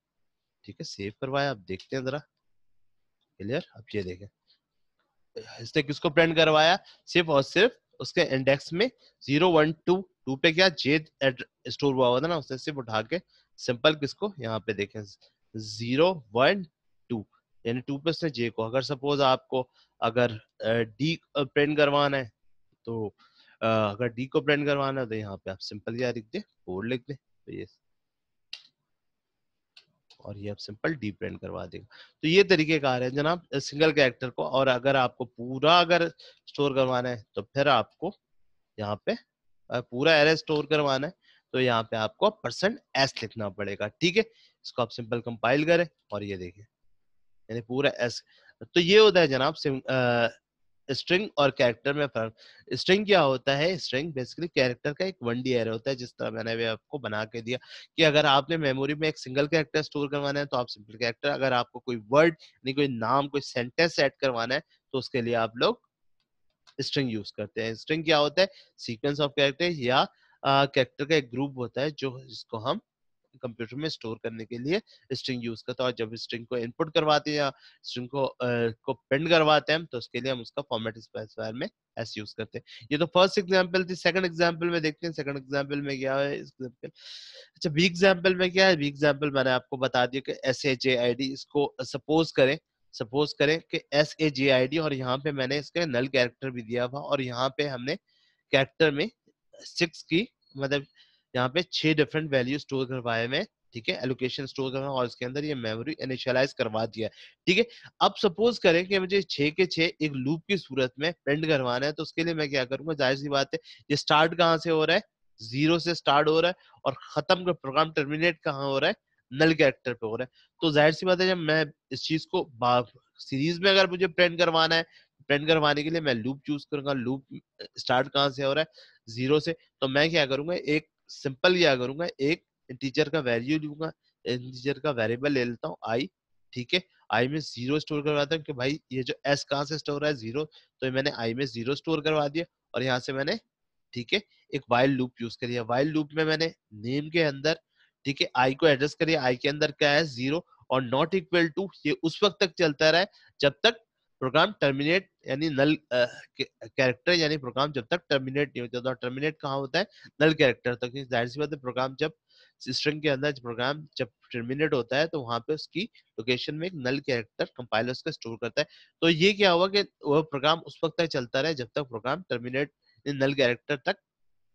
Speaker 1: ठीक है? सेव करवाया, अब देखते हैं जरा। क्लियर अब ये देखें। इसने किसको प्रिंट करवाया? सिर्फ़ और सिर्फ़ उसके इंडेक्स में ज़ीरो वन टू टू पे क्या जे स्टोर हुआ हुआ था ना, उसने सिर्फ़ उठा के सिंपल किसको यहाँ पे देखें। ज़ीरो वन यानी टू पे उसने जे को। अगर सपोज़ आपको अगर डी प्रिंट करवाना है तो अगर डी को प्रिंट करवाना है तो यहाँ पे आप सिंपल क्या लिख दे कोड लिख दे तो ये और ये आप सिंपल डी प्रिंट करवा देगा तो ये तरीके कार है जनाब सिंगल कैरेक्टर को, और अगर आपको पूरा अगर स्टोर करवाना है तो फिर आपको यहाँ पे पूरा एरे स्टोर करवाना है तो यहाँ पे आपको परसेंट एस लिखना पड़ेगा, ठीक है? इसको आप सिंपल कंपाइल करें और ये देखिए। यानी पूरा एस तो ये होता है जनाब स्ट्रिंग और कैरेक्टर में फ़र्क। स्ट्रिंग क्या होता है? स्ट्रिंग बेसिकली कैरेक्टर का एक वन डी एरे होता है, जिस तरह मैंने अभी आपको बना के दिया कि अगर आपने मेमोरी में एक सिंगल कैरेक्टर स्टोर करवाना है तो आप सिंपल कैरेक्टर, अगर आपको कोई वर्ड यानी कोई नाम, कोई सेंटेंस ऐड करवाना है तो उसके लिए आप लोग स्ट्रिंग यूज़ करते हैं। स्ट्रिंग क्या होता है? सीक्वेंस ऑफ़ कैरेक्टर या कैरेक्टर का एक ग्रुप होता है, जो जिसको हम कंप्यूटर में स्टोर करने के लिए स्ट्रिंग यूज़ करते हैं। और जब स्ट्रिंग को इनपुट करवाते हैं या स्ट्रिंग को uh, को प्रिंट करवाते हैं तो उसके लिए हम उसका फॉर्मेट स्पेसिफायर में एस यूज़ करते हैं। ये तो फ़र्स्ट एग्जांपल थी सेकंड एग्जांपल में देखते हैं सेकंड एग्जांपल में क्या है एग्जांपल। अच्छा बी एग्जांपल में क्या है? बी एग्जांपल मैंने आपको बता दिया कि S A J I D इसको सपोज़ करें सपोज़ करें कि S A J I D और यहाँ पे मैंने इसके नल कैरेक्टर भी दिया हुआ और यहाँ पे हमने कैरेक्टर में सिक्स की मतलब यहाँ पे छह डिफरेंट वैल्यू स्टोर करवाए हुए ठीक है? एलोकेशन स्टोर करना और इसके अंदर ये मेमोरी इनिशियलाइज करवा दिया ठीक है? अब सपोज़ करें कि मुझे छह के छह एक लूप की सूरत में प्रिंट करवाना है तो उसके लिए मैं क्या करूँगा? ज़ाहिर सी बात है, ये स्टार्ट कहाँ से हो रहा है? ज़ीरो से स्टार्ट हो रहा है और खत्म का प्रोग्राम टर्मिनेट कहाँ हो रहा है? नल कैरेक्टर पे हो रहा है। तो ज़ाहिर सी बात है, जब मैं इस चीज़ को सीरीज़ में अगर मुझे प्रिंट करवाना है प्रिंट करवाने के लिए मैं लूप चूज़ करूँगा लूप स्टार्ट कहाँ से हो रहा है? ज़ीरो से तो मैं क्या करूँगा? एक सिंपल क्या करूँगा, एक इंटीजर का वैल्यू लूँगा इंटीजर का वेरिएबल ले लेता हूँ आई ठीक है? आई में ज़ीरो स्टोर करवाता हूँ कि भाई ये जो एस कहाँ से स्टोर है ज़ीरो तो मैंने आई में ज़ीरो स्टोर करवा दिया और यहाँ से मैंने, ठीक है? एक वाइल लूप यूज़ करिए वाइल लूप में मैंने नेम के अंदर, ठीक है? आई को एड्रेस करिए आई के अंदर क्या है? ज़ीरो और नॉट इक्वल टू ये उस वक्त तक चलता रहा है जब तक प्रोग्राम टर्मिनेट यानी नल कैरेक्टर यानी प्रोग्राम जब तक टर्मिनेट नहीं होता तो टर्मिनेट कहाँ होता है? नल कैरेक्टर तक ज़ाहिर सी बात है प्रोग्राम जब स्ट्रिंग के अंदर प्रोग्राम जब टर्मिनेट होता है तो वहाँ पे उसकी लोकेशन में एक नल कैरेक्टर कंपाइलर उसका स्टोर करता है। तो ये क्या हुआ कि वह प्रोग्राम उस वक्त तक चलता रहे जब तक प्रोग्राम टर्मिनेट नल कैरेक्टर तक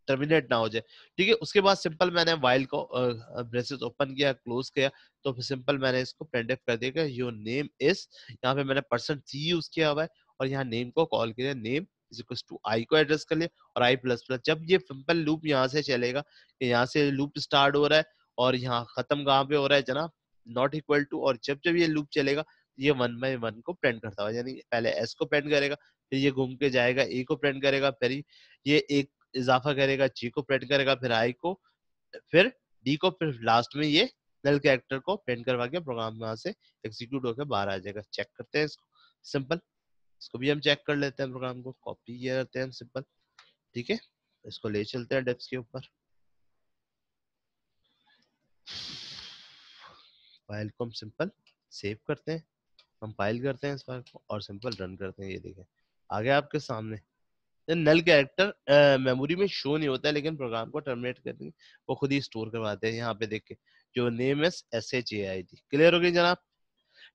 Speaker 1: टर्मिनेट ना हो जाए। ठीक है, उसके बाद सिंपल मैंने वाइल को ब्रेसेस ओपन किया क्लोज किया तो फिर सिंपल मैंने इसको प्रिंट कर दिया योर नेम इज़ यहाँ पे मैंने परसेंट सी यूज़ किया हुआ है और यहाँ नेम को कॉल किया नेम टू आई को एड्रेस कर लिया और आई प्लस प्लस जब ये सिंपल लूप यहाँ से चलेगा यहाँ से लूप स्टार्ट हो रहा है और यहाँ खत्म कहाँ पे हो रहा है जनाब? नॉट इक्वल टू और जब जब ये लूप चलेगा, ये वन बाई वन को प्रिंट करता हुआ, यानी पहले एस को प्रिंट करेगा, फिर ये घूम के जाएगा ए को प्रिंट करेगा, फिर ये एक इजाफा करेगा जी को प्रिंट करेगा, फिर आई को, फिर डी को, फिर लास्ट में ये नल कैरेक्टर को प्रिंट करवा के प्रोग्राम यहाँ से एग्जीक्यूट होकर बाहर आ जाएगा। चेक करते हैं इसको। सिंपल इसको भी हम चेक कर लेते हैं प्रोग्राम को। कॉपी किया करते हैं सिंपल ठीक है? इसको ले चलते हैं डेप्स के ऊपर। फ़ाइल को हम सिंपल सेव करते हैं। कंपाइल करते हैं इस फ़ाइल को और सिंपल रन करते हैं, ये देखें। आगे आपके सामने। नल कैरेक्टर मेमोरी में शो नहीं होता है, लेकिन प्रोग्राम को टर्मिनेट करके वो खुद ही स्टोर करवाते हैं यहाँ पे देख के, जो name S S H A I D. Clear हो गई जनाब?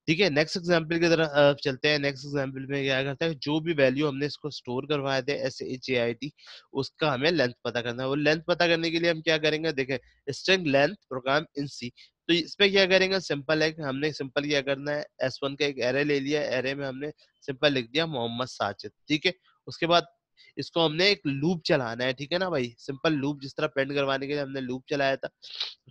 Speaker 1: ठीक है, नेक्स्ट एग्ज़ाम्पल की तरह चलते हैं। नेक्स्ट एग्ज़ाम्पल में क्या करता है? जो भी वैल्यू हमने इसको स्टोर करवाया थे, S H A I T उसका हमें लेंथ पता करना है। वो लेंथ पता करने के लिए हम क्या करेंगे? देखें, string length program in C. तो इसमें क्या करेंगे? सिंपल है हमने सिंपल क्या करना है? एस वन का एक एरे ले लिया। एरे में हमने सिंपल लिख दिया मोहम्मद साजिद। ठीक है, उसके बाद इसको हमने एक लूप चलाना है, ठीक है ना भाई? सिंपल लूप जिस तरह पेंट करवाने के लिए हमने लूप चलाया था,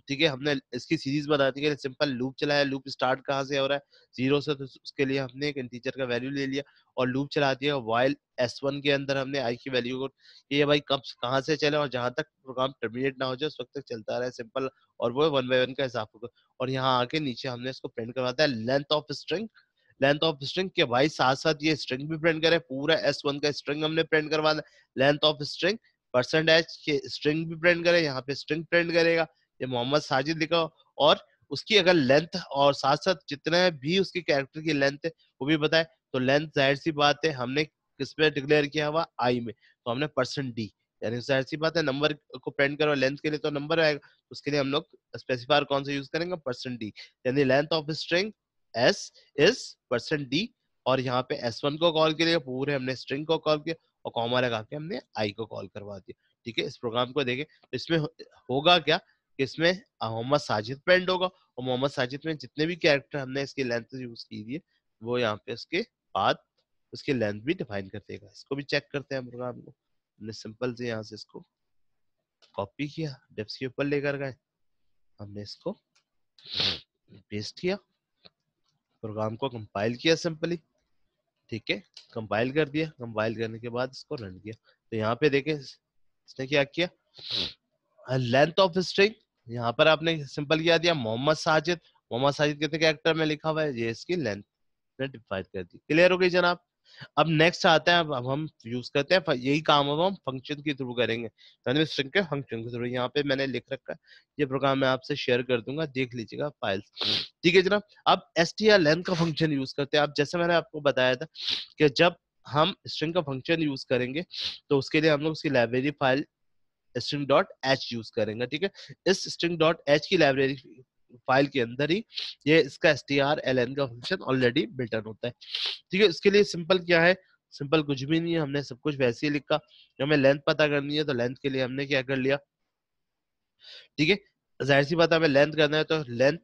Speaker 1: ठीक है? हमने इसकी सीरीज़ बताने के लिए सिंपल लूप चलाया, लूप स्टार्ट कहाँ से हो रहा है? ज़ीरो से तो उसके लिए हमने एक इंटीजर का वैल्यू ले लिया और लूप चला दिया वाइल एस वन के अंदर हमने आई की वैल्यू को ये भाई कब, कहाँ से चले और जहाँ तक प्रोग्राम टर्मिनेट ना हो जाए, उस वक्त तक चलता रहे, सिंपल और वो वन बाई वन का हिसाब होगा। और यहाँ आके नीचे हमने इसको प्रिंट करवाता है length of string length of string के भाई साथ साथ ये स्ट्रिंग भी प्रिंट करे, पूरा एस वन का स्ट्रिंग हमने प्रिंट करवाना लेंथ ऑफ़ स्ट्रिंग परसेंटेज के स्ट्रिंग भी प्रिंट करे, यहाँ पे स्ट्रिंग प्रिंट करेगा। ये मोहम्मद साजिद लिखा और उसकी अगर लेंथ और साथ साथ जितने भी उसकी कैरेक्टर की लेंथ है, वो भी बताए। तो लेंथ ज़ाहिर सी बात है, हमने किस पे डिक्लेयर किया हुआ? आई में। तो हमने परसेंट डी यानी ज़ाहिर सी बात है नंबर को प्रिंट करो लेंथ के लिए तो नंबर आएगा। उसके लिए हम लोग स्पेसिफायर कौन सा यूज़ करेंगे? परसेंट डी यानी length of string S is percent D और यहाँ पे एस वन को कॉल किया, पूरे हमने स्ट्रिंग को कॉल किया और कॉमा लगा के हमने आई को कॉल करवा दिया। ठीक है? इस प्रोग्राम को देखें तो इसमें होगा क्या कि इसमें मोहम्मद साजिद प्रिंट होगा और मोहम्मद साजिद में जितने भी कैरेक्टर हमने इसकी लेंथ यूज़ की थी वो यहाँ पे इसके बाद उसकी लेंथ भी डिफाइन कर देगा। इसको भी चेक करते हैं प्रोग्राम को। हमने सिंपल से यहाँ से इसको कॉपी किया डेप्स के ऊपर लेकर गए। हमने इसको पेस्ट किया। प्रोग्राम को कंपाइल किया सिंपली ठीक है? कंपाइल कर दिया। कंपाइल करने के बाद इसको रन किया। तो यहाँ पे देखें, इसने क्या किया? लेंथ ऑफ़ स्ट्रिंग यहाँ पर आपने सिंपल क्या दिया, मोहम्मद साजिद। मोहम्मद साजिद कितने कैरेक्टर में लिखा हुआ है? ये इसकी लेंथ ने डिफाइन कर दी। क्लियर हो गई जनाब? अब नेक्स्ट आता है, अब हम यूज़ करते हैं यही काम अब हम फ़ंक्शन के थ्रू करेंगे। स्ट्रिंग के फ़ंक्शन के थ्रू यहाँ पे मैंने लिख रखा है। ये प्रोग्राम मैं आपसे शेयर कर दूँगा, देख लीजिएगा फाइल्स ठीक है जनाब, अब एस टी आर लेंथ का फ़ंक्शन यूज़ करते हैं। अब जैसे मैंने आपको बताया था कि जब हम स्ट्रिंग का फ़ंक्शन यूज़ करेंगे तो उसके लिए हम लोग उसकी library file string dot H use करेंगे, ठीक है? इस स्ट्रिंग डॉट एच की लाइब्रेरी फ़ाइल के अंदर ही ये इसका S T R L N का फ़ंक्शन ऑलरेडी बिल्टन होता है। ठीक है, इसके लिए सिंपल क्या है? सिंपल कुछ भी नहीं है, हमने सब कुछ वैसे ही लिखा। हमें लेंथ पता करनी है तो लेंथ के लिए हमने क्या कर लिया? ठीक है, ज़ाहिर सी बात हमें लेंथ करना है तो लेंथ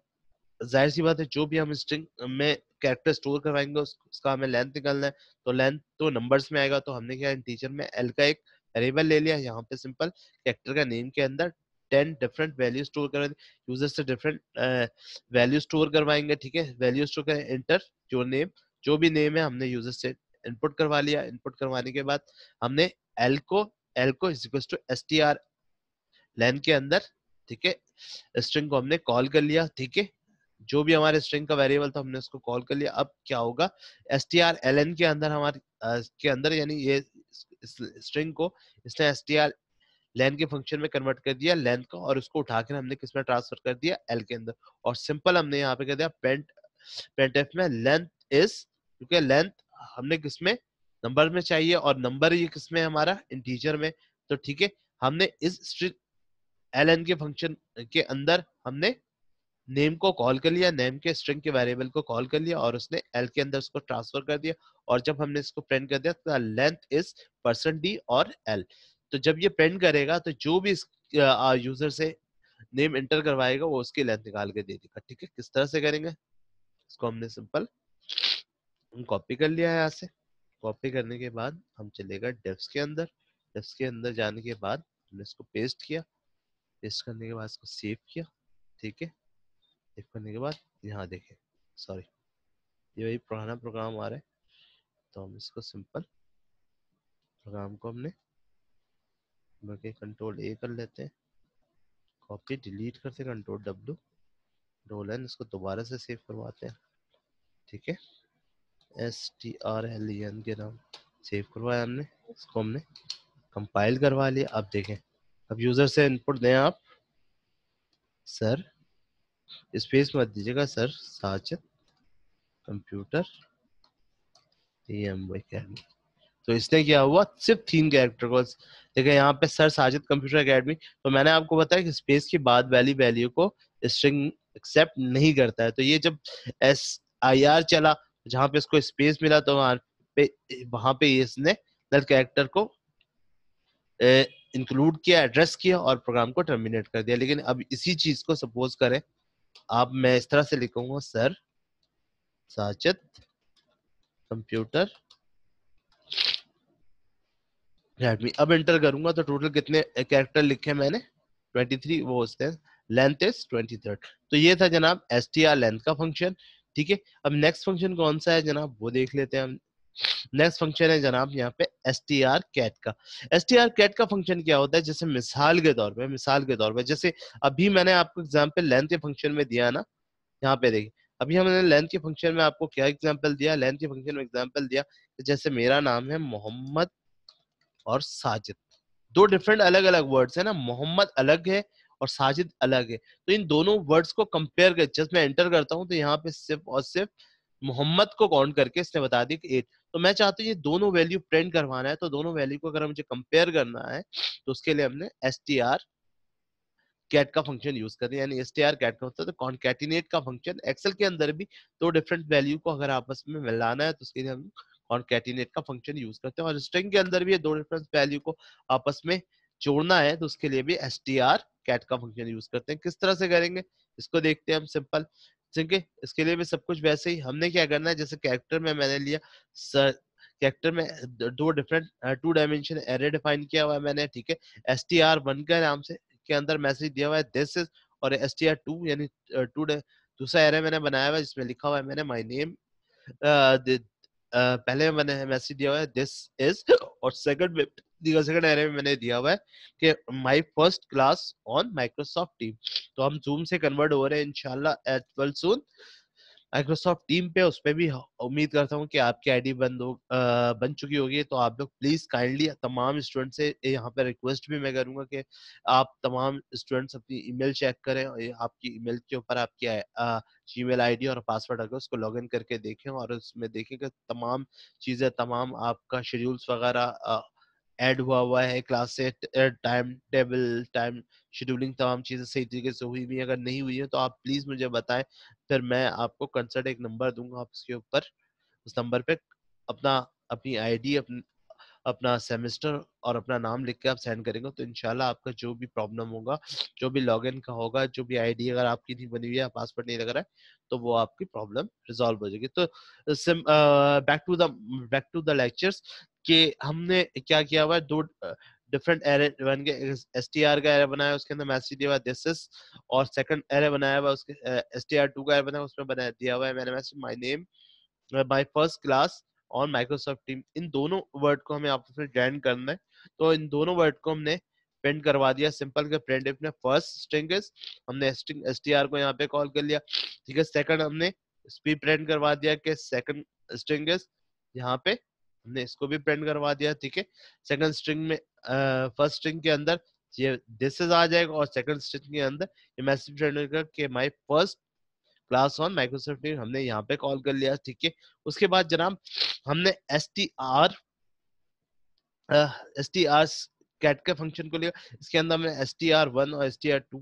Speaker 1: ज़ाहिर सी बात है जो भी हम स्ट्रिंग में कैरेक्टर स्टोर करवाएँगे उसका हमें लेंथ निकालना है। तो लेंथ तो नंबर्स में आएगा तो हमने क्या टीचर में एल का एक वेरिएबल ले लिया, यहाँ पे सिंपल कैरेक्टर का नेम के अंदर टेन डिफरेंट वैल्यू स्टोर कर यूज़र से डिफरेंट वैल्यू स्टोर करवाएँगे, ठीक है? वैल्यू स्टोर करें इंटर जो नेम जो भी नेम है, हमने यूज़र से इनपुट करवा लिया। इनपुट करवाने के बाद हमने एल को एल को is to S T R len के अंदर, ठीक है? स्ट्रिंग को हमने कॉल कर लिया, ठीक है? जो भी हमारे स्ट्रिंग का वेरिएबल था, हमने उसको कॉल कर लिया। अब क्या होगा? S T R L N के अंदर हमारे के अंदर, यानी ये स्ट्रिंग को इसने एस टी आर लेन के फ़ंक्शन में कन्वर्ट कर दिया लेंथ का और उसको उठाकर हमने किसमें ट्रांसफ़र कर दिया? एल के अंदर। और सिंपल हमने यहाँ पे कर दिया पेंट पेंट एफ़ में लेंथ इज़ क्योंकि लेंथ हमने किसमें नंबर में चाहिए और नंबर ये किसमें हमारा? इंटीजर में। तो ठीक है, हमने इस स्ट्रिंग एल एन के फ़ंक्शन के अंदर हमने नेम को कॉल कर लिया नेम के स्ट्रिंग के वेरिएबल को कॉल कर लिया और उसने एल के अंदर उसको ट्रांसफ़र कर दिया। और जब हमने इसको प्रिंट कर दिया तो लेंथ इज़ परसेंट डी और एल तो जब ये प्रिंट करेगा तो जो भी इस यूज़र से नेम एंटर करवाएगा, वो उसकी लेंथ निकाल के दे देगा। ठीक है? किस तरह से करेंगे? इसको हमने सिंपल कॉपी कर लिया है यहाँ से। कॉपी करने के बाद हम चलेगा डेप्स के अंदर। डेप्स के अंदर जाने के बाद हमने इसको पेस्ट किया। पेस्ट करने के बाद इसको सेव किया। ठीक है? सेव करने के बाद यहाँ देखें। सॉरी, ये वही पुराना प्रोग्राम आ रहा है। तो हम इसको सिंपल प्रोग्राम को हमने बल्कि कंट्रोल ए कर लेते हैं। कॉपी डिलीट करते कंट्रोल डब्ल्यू एन इसको दोबारा से सेव करवाते हैं। ठीक है? S T R L E N के नाम। सेव करवाया हमने। इसको हमने कंपाइल करवा लिया। अब देखें। अब यूज़र से इनपुट दें आप। सर स्पेस मत दीजिएगा sir Sajid computer E M academy तो इसने क्या हुआ सिर्फ़ तीन कैरेक्टर को। देखिए यहाँ पे सर साजिद कंप्यूटर अकेडमी तो मैंने आपको बताया कि स्पेस के बाद वैली वैल्यू को स्ट्रिंग एक्सेप्ट नहीं करता है। तो ये जब एस आई आर चला, जहाँ पे इसको स्पेस मिला तो वहाँ पे वहाँ पे इसने नल कैरेक्टर को इंक्लूड किया एड्रेस किया और प्रोग्राम को टर्मिनेट कर दिया। लेकिन अब इसी चीज़ को सपोज़ करें, आप, मैं इस तरह से लिखूँगा, सर साजिद कंप्यूटर रेडमी अब एंटर करूँगा तो टोटल कितने कैरेक्टर लिखे मैंने? 23 वो होते हैं। लेंथ इज़ 23 तो ये था जनाब एस टी आर लेंथ का फ़ंक्शन ठीक है? अब नेक्स्ट फ़ंक्शन कौन सा है जनाब? वो देख लेते हैं हम। नेक्स्ट फ़ंक्शन है जनाब यहाँ पे एस टी आर कैट का। एस टी आर कैट का फ़ंक्शन क्या होता है? जैसे मिसाल के तौर पे, मिसाल के तौर पे, जैसे अभी मैंने आपको एग्ज़ाम्पल लेंथ के फ़ंक्शन में दिया ना, यहाँ पे देखिए, अभी हमने लेंथ के फ़ंक्शन में आपको क्या एग्ज़ाम्पल दिया? लेंथ के फ़ंक्शन में एग्ज़ाम्पल दिया, जैसे मेरा नाम है मोहम्मद और साजिद। दो डिफरेंट अलग अलग वर्ड्स है ना, मोहम्मद अलग है और साजिद अलग है। तो इन दोनों वर्ड्स को कंपेयर कर, जब मैं एंटर करता हूँ तो यहाँ पे सिर्फ़ और सिर्फ़ मोहम्मद को काउंट करके इसने बता दिया कि एट तो मैं चाहता हूँ ये दोनों वैल्यू प्रिंट करवाना है तो दोनों वैल्यू को अगर मुझे कंपेयर करना है तो उसके लिए हमने एस टी आर कैट का फ़ंक्शन यूज़ करते हैं यानी एस टी आर कैट का होता है तो कॉन्केटिनेट का फ़ंक्शन एक्सेल के अंदर भी दो डिफरेंट वैल्यू को अगर आपस में मिलाना है तो उसके लिए हम कॉन्केटिनेट का फ़ंक्शन यूज़ करते हैं और स्ट्रिंग के अंदर भी दो डिफरेंट वैल्यू को आपस में जोड़ना है तो उसके लिए भी एस टी आर कैट का फ़ंक्शन यूज़ करते हैं। किस तरह से करेंगे? इसको देखते हैं हम सिंपल ठीक है? इसके लिए भी सब कुछ वैसे ही। हमने क्या करना है? जैसे कैरेक्टर में मैंने लिया सर कैरेक्टर में दो different two dimension array define किया हुआ है मैंने। ठीक है? एस टी आर वन का नाम से, के अंदर मैसेज दिया हुआ है दिस इज़ और एस टी आर टू यानी टू दूसरा एरे मैंने बनाया हुआ है, जिसमें लिखा हुआ है मैंने माई नेम पहले में मैंने मैसेज दिया हुआ है दिस इज़ और सेकंड में सेकंड एरे में मैंने दिया हुआ है कि my first class on Microsoft team तो हम जूम से कन्वर्ट हो रहे हैं, इंशाल्लाह as well soon Microsoft team पे, उस पर भी उम्मीद करता हूँ कि आपकी आईडी बंद हो बन चुकी होगी। तो आप लोग प्लीज़ काइंडली तमाम स्टूडेंट से यहाँ पे रिक्वेस्ट भी मैं करूँगा कि आप तमाम स्टूडेंट्स अपनी ईमेल चेक करें आपकी ईमेल के ऊपर आपकी जीमेल आईडी और पासवर्ड अगर उसको लॉगिन करके देखें और उसमें देखें कि तमाम चीज़ें, तमाम आपका शेड्यूल्स वगैरह ऐड हुआ हुआ है, क्लास से टाइम टेबल, टाइम शेड्यूलिंग तमाम चीज़ें सही तरीके से हुई भी अगर नहीं हुई है तो आप प्लीज़ मुझे बताएँ, फिर मैं आपको कंसर्ट एक नंबर दूँगा आप उसके ऊपर, उस नंबर पे अपना, अपनी आईडी, अपनी अपना सेमेस्टर और अपना नाम लिख के आप सेंड करेंगे तो इनशाला आपका जो भी प्रॉब्लम होगा, जो भी लॉगिन का होगा, जो भी आईडी अगर आपकी नहीं बनी हुई है, पासवर्ड नहीं लग रहा है तो वो आपकी प्रॉब्लम रिजॉल्व हो जाएगी। तो back to the, back to the lectures कि हमने क्या किया हुआ है, दो डिफरेंट एरे बन के एस टी आर का एरे बनाया, उसके अंदर मैसेज दिया हुआ दिस इज़ और सेकंड एरे बनाया हुआ उसके एस टी आर टू का एरे बनाया, उसमें बनाया दिया हुआ है, मैंने message my name my first class on Microsoft team इन दोनों वर्ड को हमें आपस में ज्वाइन करना है। तो इन दोनों वर्ड को हमने प्रिंट करवा दिया। सिंपल के print if first string is हमने स्ट्रिंग एसटीआर को यहाँ पे कॉल कर लिया। ठीक है सेकंड हमने स्पी प्रिंट करवा दिया कि सेकंड स्ट्रिंग इज़ यहाँ पे हमने इसको भी प्रिंट करवा दिया। ठीक है सेकंड स्ट्रिंग में फ़र्स्ट स्ट्रिंग के अंदर ये दिस इज़ आ जाएगा और सेकंड स्ट्रिंग के अंदर ये मैसेज करेगा कि my first class on Microsoft हमने यहाँ पे कॉल कर लिया। ठीक है, उसके बाद जनाब हमने S T R S T R cat के फ़ंक्शन को लिया। इसके अंदर मैं एस टी आर वन और एस टी आर टू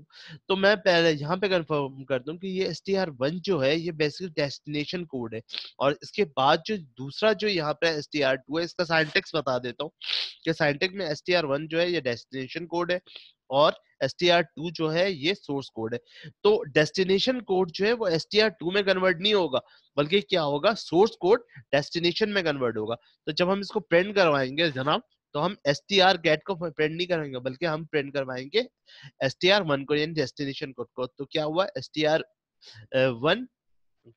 Speaker 1: तो मैं पहले यहाँ पे कंफर्म कर दूँ कि ये एस टी आर वन जो है, ये बेसिकली डेस्टिनेशन कोड है। और इसके बाद जो दूसरा जो यहाँ पे एस टी आर टू है, इसका साइंटेक्स बता देता हूँ कि साइंटेक्स में एस टी आर वन जो है, ये डेस्टिनेशन कोड है। और एस जो है, ये सोर्स कोड है। तो डेस्टिनेशन कोड जो है, वो एस में कन्वर्ट नहीं होगा, बल्कि क्या होगा? सोर्स कोड डेस्टिनेशन में कन्वर्ट होगा। तो जब हम इसको प्रिंट करवाएँगे जनाब तो हम एस टी आर गेट को प्रिंट नहीं करेंगे, बल्कि हम प्रिंट करवाएँगे एस टी आर वन को, यानी डेस्टिनेशन कोड को। तो क्या हुआ? S T R one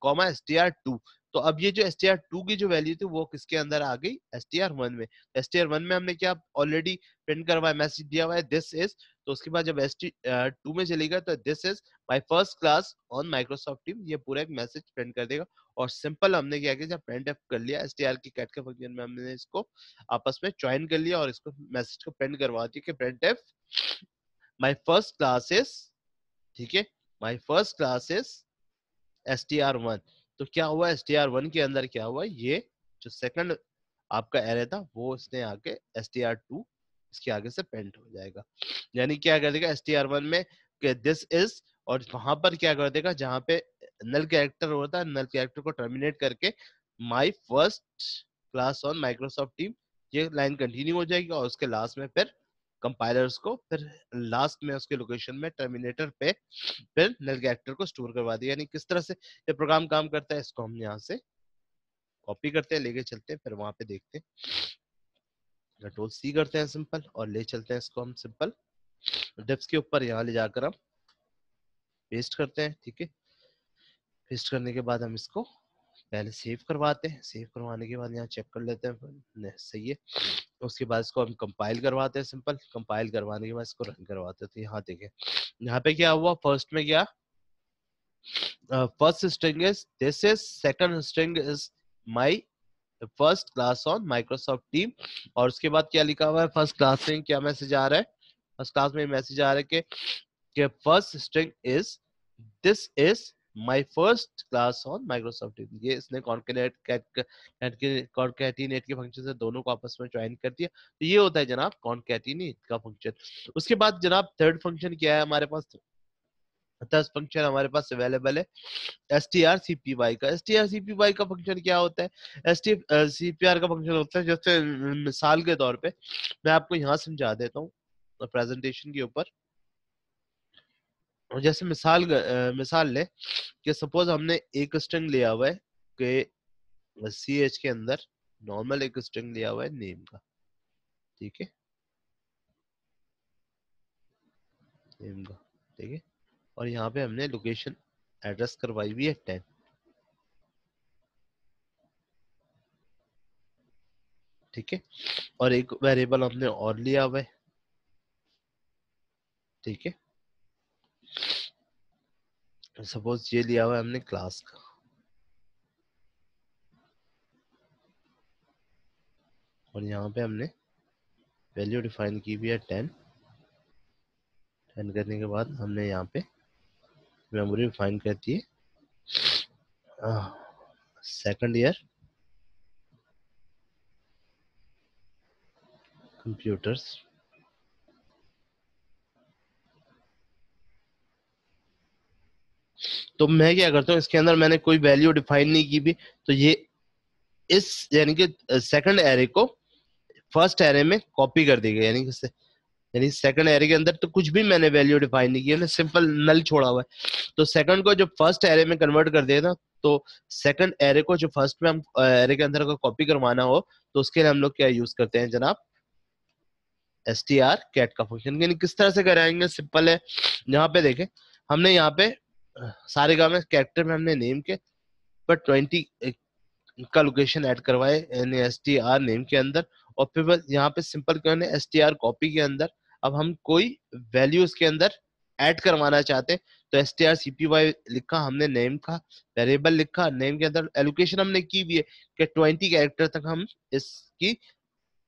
Speaker 1: comma S T R two तो अब ये जो एस टी आर टू की जो वैल्यू थी वो किसके अंदर आ गई? एस टी आर वन में। एस टी आर वन में हमने क्या ऑलरेडी प्रिंट करवाया मैसेज दिया हुआ है दिस इज़ तो उसके बाद जब एस टी टू में चलेगा तो this is my first class on Microsoft team ये पूरा एक मैसेज प्रिंट कर देगा। और सिंपल हमने क्या किया प्रिंट एफ़ कर लिया एस टी आर की कैट के फ़ंक्शन में हमने इसको आपस में ज्वाइन कर लिया और इसको मैसेज को प्रिंट करवा दिया कि print F my first class is ठीक है? My first class is S T R one तो क्या हुआ? एस टी आर वन के अंदर क्या हुआ? ये जो सेकंड आपका एरे था, वो इसने आके एस टी आर टू इसके आगे से पेंट हो जाएगा। यानी क्या कर देगा? एस टी आर वन में दिस इज़ और वहाँ पर क्या कर देगा? जहाँ पे नल कैरेक्टर होता है नल कैरेक्टर को टर्मिनेट करके my first class on Microsoft team ये लाइन कंटिन्यू हो जाएगी और उसके लास्ट में फिर कंपाइलर्स को फिर लास्ट में उसके लोकेशन में टर्मिनेटर पे, फिर नल कैरेक्टर को स्टोर करवा दिया। यानी किस तरह से ये प्रोग्राम काम करता है, इसको हम यहाँ से कॉपी करते हैं, लेके चलते हैं, फिर वहाँ पे देखते हैं। कंट्रोल सी करते हैं सिंपल और ले चलते हैं इसको हम सिंपल डेप्स के ऊपर यहाँ ले जाकर हम पेस्ट करते हैं, ठीक है? पेस्ट करने के बाद हम इसको पहले सेव करवाते हैं। सेव करवाने के बाद यहाँ चेक कर लेते हैं सही है। उसके बाद इसको हम कंपाइल करवाते हैं सिंपल कंपाइल करवाने के बाद इसको रन करवाते हैं। तो यहाँ देखें, यहाँ पे क्या हुआ? फ़र्स्ट में क्या? First string is this is second string is my first class on Microsoft team और उसके बाद क्या लिखा हुआ है? फ़र्स्ट क्लास में क्या मैसेज आ रहा है? फ़र्स्ट क्लास में मैसेज आ रहा है कि first string is this is my first class on Microsoft team ये इसने कॉन्कैटिनेट के फ़ंक्शन से दोनों को आपस में ज्वाइन कर दिया। तो ये होता है जनाब कॉन्कैटिनेट का फ़ंक्शन उसके बाद जनाब थर्ड फ़ंक्शन क्या है हमारे पास? दस फ़ंक्शन हमारे पास अवेलेबल है। S T R C P Y का। S T R C P Y का फ़ंक्शन क्या होता है? S T C P R का फ़ंक्शन होता है जैसे मिसाल के तौर पे। मैं आपको यहाँ समझा देता हूँ प्रेजेंटेशन के ऊपर। जैसे मिसाल मिसाल ले कि सपोज़ हमने एक स्ट्रिंग लिया हुआ है कि सी एच के अंदर नॉर्मल एक स्ट्रिंग लिया हुआ है नेम का। ठीक है? नेम का। ठीक है? और यहाँ पे हमने लोकेशन एड्रेस करवाई हुई है टेन ठीक है? और एक वेरिएबल हमने और लिया हुआ है। ठीक है? सपोज़ ये लिया हुआ है हमने क्लास का। और यहाँ पे हमने वैल्यू डिफाइन की हुई है टेन टेन करने के बाद हमने यहाँ पे मेमोरी डिफाइन कर दी सेकंड ईयर कंप्यूटर्स तो मैं क्या करता हूँ, इसके अंदर मैंने कोई वैल्यू डिफाइन नहीं की भी। तो ये इस, यानी कि सेकंड एरे को फ़र्स्ट एरे में कॉपी कर देगा यानी कि यानी सेकंड एरे के अंदर तो कुछ भी मैंने वैल्यू डिफाइन नहीं किया सिंपल नल छोड़ा हुआ है। तो सेकंड को जो फ़र्स्ट एरे में कन्वर्ट कर देना तो सेकंड एरे को जो फ़र्स्ट में हम एरे के अंदर अगर कॉपी करवाना हो तो उसके लिए हम लोग क्या यूज़ करते हैं जनाब? एस टी आर कैट का फ़ंक्शन यानी किस तरह से कराएँगे सिंपल है। यहाँ पे देखें, हमने यहाँ पे सारे में कैरेक्टर में हमने नेम के पर ट्वेंटी का लोकेशन ऐड करवाए, यानी एस टी आर नेम के अंदर, और फिर बस यहाँ पे सिंपल क्यों एस टी आर कॉपी के अंदर, अब हम कोई वैल्यू उसके अंदर ऐड करवाना चाहते तो S T R C P Y लिखा, हमने नेम का वेरिएबल लिखा नेम के अंदर एलोकेशन हमने की भी है, कि ट्वेंटी कैरेक्टर तक हम इसकी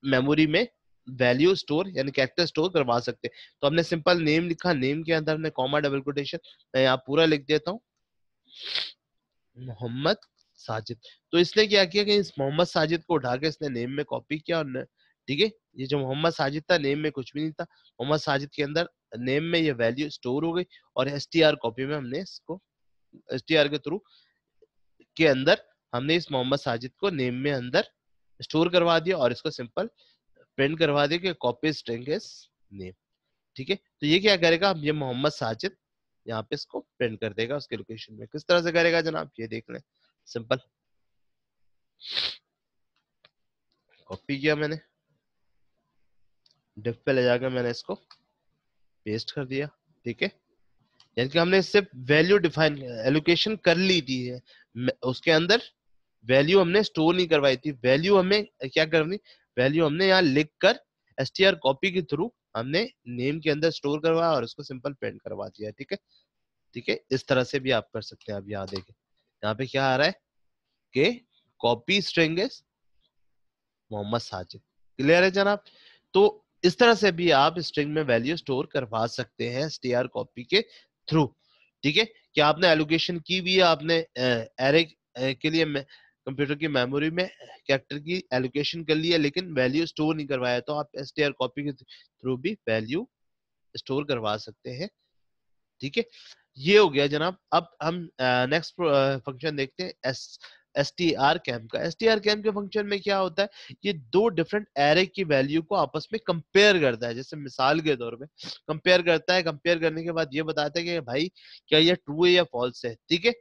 Speaker 1: मेमोरी में वैल्यू स्टोर यानी कैरेक्टर स्टोर करवा सकते हैं। तो हमने सिंपल नेम लिखा नेम के अंदर हमने कॉमा डबल कोटेशन मैं यहाँ पूरा लिख देता हूँ। मोहम्मद साजिद। तो इसने क्या किया कि इस मोहम्मद साजिद को उठा के इसने नेम में कॉपी किया और ठीक है? ये जो मोहम्मद साजिद था नेम में कुछ भी नहीं था। मोहम्मद साजिद के अंदर नेम में ये वैल्यू स्टोर हो गई और एसटीआर कॉपी में हमने इसको एसटीआर के थ्रू के अंदर हमने इस मोहम्मद साजिद को नेम में अंदर स्टोर करवा दिया और इसको सिंपल प्रिंट करवा कि कॉपी स्ट्रिंग इज़ नेम ठीक है? तो ये क्या करेगा? ये मोहम्मद साजिद यहाँ पे इसको प्रिंट कर देगा उसके लोकेशन में। किस तरह से करेगा जनाब? ये देख लें। सिंपल कॉपी किया मैंने। डिफ पे ले जाकर मैंने इसको पेस्ट कर दिया, ठीक है? यानी कि हमने सिर्फ़ वैल्यू डिफाइन एलोकेशन कर ली थी। है उसके अंदर वैल्यू हमने स्टोर नहीं करवाई थी। वैल्यू हमें क्या करनी? वैल्यू हमने यहाँ लिख कर एस कॉपी के थ्रू हमने नेम के अंदर स्टोर करवाया और उसको सिंपल प्रिंट करवा दिया, ठीक है? ठीक है? इस तरह से भी आप कर सकते हैं आप यहाँ देखें। यहाँ पे क्या आ रहा है? कि copy string Mohammad Sajid. Clear है जनाब? तो इस तरह से भी आप स्ट्रिंग में वैल्यू स्टोर करवा सकते हैं एसटीआर कॉपी के थ्रू ठीक है? क्या आपने एलोकेशन की भी है? आपने एरे के लिए कंप्यूटर की मेमोरी में कैरेक्टर की एलोकेशन कर लिया लेकिन वैल्यू स्टोर नहीं करवाया तो आप एसटीआर कॉपी के थ्रू भी वैल्यू स्टोर करवा सकते हैं। ठीक है? ये हो गया जनाब। अब हम नेक्स्ट फ़ंक्शन देखते हैं S S T R cam का। एस टी आर कैम के फ़ंक्शन में क्या होता है? ये दो डिफरेंट एरे की वैल्यू को आपस में कंपेयर करता है। जैसे मिसाल के तौर पे कंपेयर करता है कंपेयर करने के बाद ये बताता है कि भाई, क्या ये ट्रू है या फॉल्स है? ठीक है?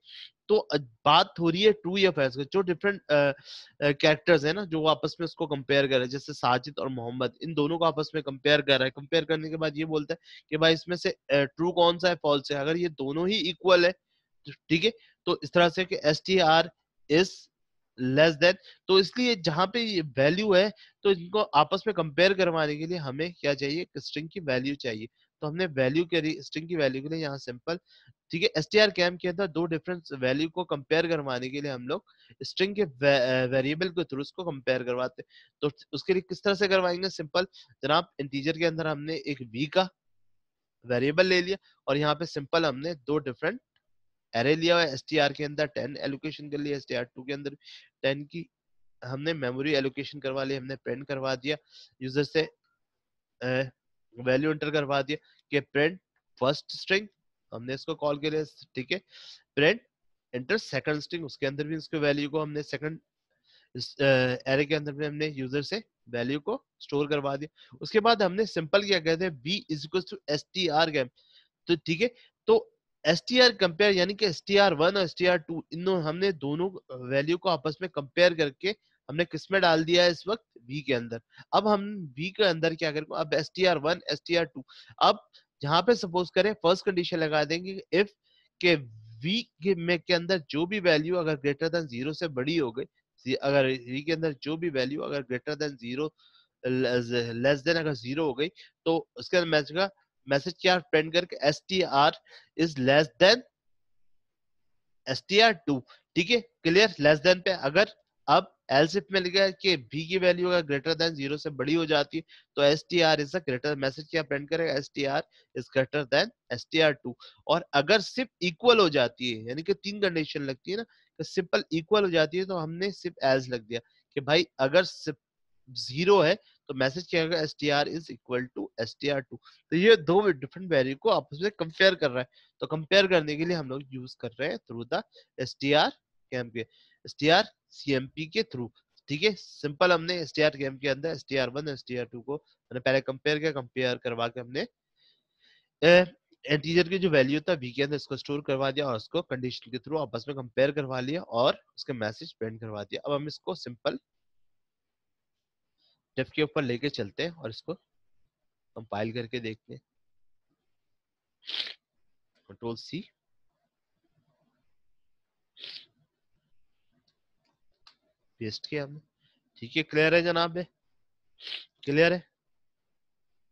Speaker 1: तो बात हो रही है ट्रू या फॉल्स जो डिफरेंट कैरेक्टर्स है ना, जो आपस में उसको कंपेयर कर रहे हैं, जैसे साजिद और मोहम्मद, इन दोनों को आपस में कंपेयर कर रहा है। कंपेयर करने के बाद ये बोलता है कि भाई इसमें से ट्रू कौन सा है फॉल्स है? अगर ये दोनों ही इक्वल है ठीक है तो इस तरह से कि S T R is less than तो इसलिए जहाँ पे ये वैल्यू है तो इनको आपस में कंपेयर करवाने के लिए हमें क्या चाहिए? स्ट्रिंग की वैल्यू चाहिए। तो हमने वैल्यू के स्ट्रिंग की वैल्यू के लिए यहाँ सिंपल ठीक है एस टी आर कैम के अंदर दो डिफरेंट वैल्यू को कंपेयर करवाने के लिए हम लोग स्ट्रिंग के वेरिएबल के थ्रू उसको कंपेयर करवाते तो उसके लिए किस तरह से करवाएँगे? सिंपल जनाब इंटीजर के अंदर हमने एक वी का वेरिएबल ले लिया और यहाँ पे सिंपल हमने दो डिफरेंट एरे लिया हुआ एस के अंदर टेन एलोकेशन कर लिया एस टू के अंदर टेन की हमने मेमोरी एलोकेशन करवा लिया हमने प्रिंट करवा दिया यूज़र से वैल्यू एंटर करवा दिया। कि प्रिंट फ़र्स्ट स्ट्रिंग हमने इसको कॉल के लिए ठीक है? प्रिंट एंटर सेकंड स्ट्रिंग उसके अंदर भी उसके वैल्यू को हमने सेकंड एरे के अंदर भी हमने यूज़र से वैल्यू को स्टोर करवा दिया। उसके बाद हमने सिंपल क्या, कहते हैं B is equal to S T R game तो ठीक है? तो एस टी आर कंपेयर यानी कि एस टी आर वन और एस टी आर टू इन हमने दोनों वैल्यू को आपस में कंपेयर करके हमने किसमें डाल दिया है इस वक्त? वी के अंदर। अब हम वी के अंदर क्या करेंगे अब S T R one S T R two अब जहाँ पे सपोज़ करें फ़र्स्ट कंडीशन लगा देंगे इफ़ के वी के में के अंदर जो भी वैल्यू अगर ग्रेटर देन ज़ीरो से बड़ी हो गई अगर वी के अंदर जो भी वैल्यू अगर greater than zero less than अगर ज़ीरो हो गई तो उसके अंदर मैच मैसेज क्या प्रिंट करके S T R is less than S T R two ठीक है? क्लियर लेस देन पे। अगर अब एलसिफ में लिखा है कि भी की वैल्यू अगर ग्रेटर देन ज़ीरो से बड़ी हो जाती है तो S T R is greater message क्या प्रिंट करेगा? S T R is greater than S T R two और अगर सिर्फ़ इक्वल हो जाती है, यानी कि तीन कंडीशन लगती है ना कि सिंपल इक्वल हो जाती है तो हमने सिर्फ़ एज लग दिया कि भाई अगर सिर्फ़ ज़ीरो है तो मैसेज क्या होगा S T R is equal to S T R two तो ये दो डिफरेंट वैल्यू को आपस में कंपेयर कर रहा है। तो कंपेयर करने के लिए हम लोग यूज़ कर रहे हैं through the S T R cam के एस टी के थ्रू ठीक है? सिंपल हमने एस टी आर के अंदर S T R one S T R two को मैंने पहले कंपेयर किया कंपेयर करवा के हमने इंटीजर की जो वैल्यू था वी के अंदर इसको स्टोर करवा दिया और उसको कंडीशन के थ्रू आपस में कंपेयर करवा लिया और उसके मैसेज प्रिंट करवा दिया। अब हम इसको सिंपल डेफ के ऊपर लेके चलते हैं और इसको कंपाइल करके देखते हैं। कंट्रोल सी पेस्ट किया हमने। ठीक है क्लियर है जनाब क्लियर है?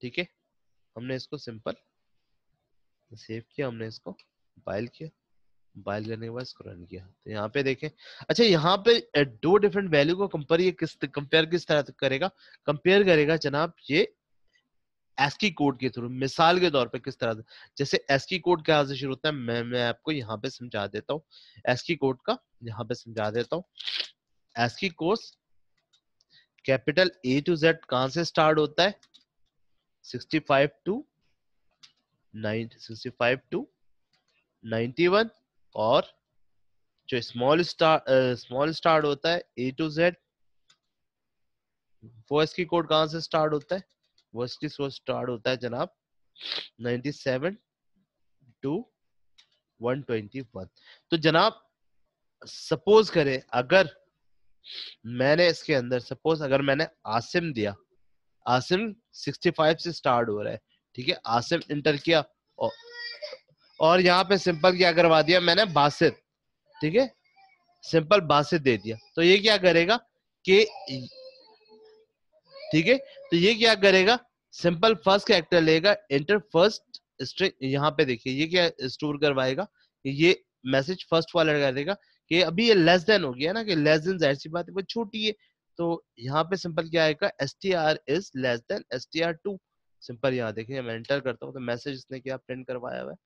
Speaker 1: ठीक है, हमने इसको सिंपल सेव किया, हमने इसको कंपाइल किया। कंपाइल करने के बाद इसको रन किया। तो यहाँ पे देखें। अच्छा यहाँ पे दो डिफरेंट वैल्यू को कंपेयर ये किस कंपेयर किस तरह करेगा? कंपेयर करेगा जनाब ये एसकी कोड के थ्रू मिसाल के तौर पे किस तरह से। जैसे एसकी कोड कहाँ से शुरू होता है? मैं मैं आपको यहाँ पे समझा देता हूँ। एसकी कोड का यहाँ पे समझा देता हूँ। ASCII course capital A to Z कहाँ से स्टार्ट होता है? 65 टू 65 टू 91 और जो स्मॉल स्टार स्मॉल स्टार्ट होता है ए टू जेड वो इसकी कोड कहाँ से स्टार्ट होता है? वो इसकी स्टार्ट होता है जनाब 97 टू 121 तो जनाब सपोज़ करें, अगर मैंने इसके अंदर सपोज़ अगर मैंने आसिम दिया आसिम 65 से स्टार्ट हो रहा है ठीक है? आसिम इंटर किया और, और यहाँ पे सिंपल क्या करवा दिया मैंने? बासित ठीक है? सिंपल बासित दे दिया। तो ये क्या करेगा कि ठीक है? तो ये क्या करेगा? सिंपल फ़र्स्ट कैरेक्टर लेगा इंटर फ़र्स्ट स्ट्रिंग यहाँ पे देखिए ये क्या स्टोर करवाएगा? ये मैसेज फ़र्स्ट वाला कर देगा कि अभी ये लेस देन हो गया ना, कि लेस देन ज़ाहिर सी बात है, वो छोटी है। तो यहाँ पे सिंपल क्या आएगा? S T R is less than S T R two simple यहाँ देखिए, मैं एंटर करता हूँ तो मैसेज इसने क्या प्रिंट करवाया हुआ है?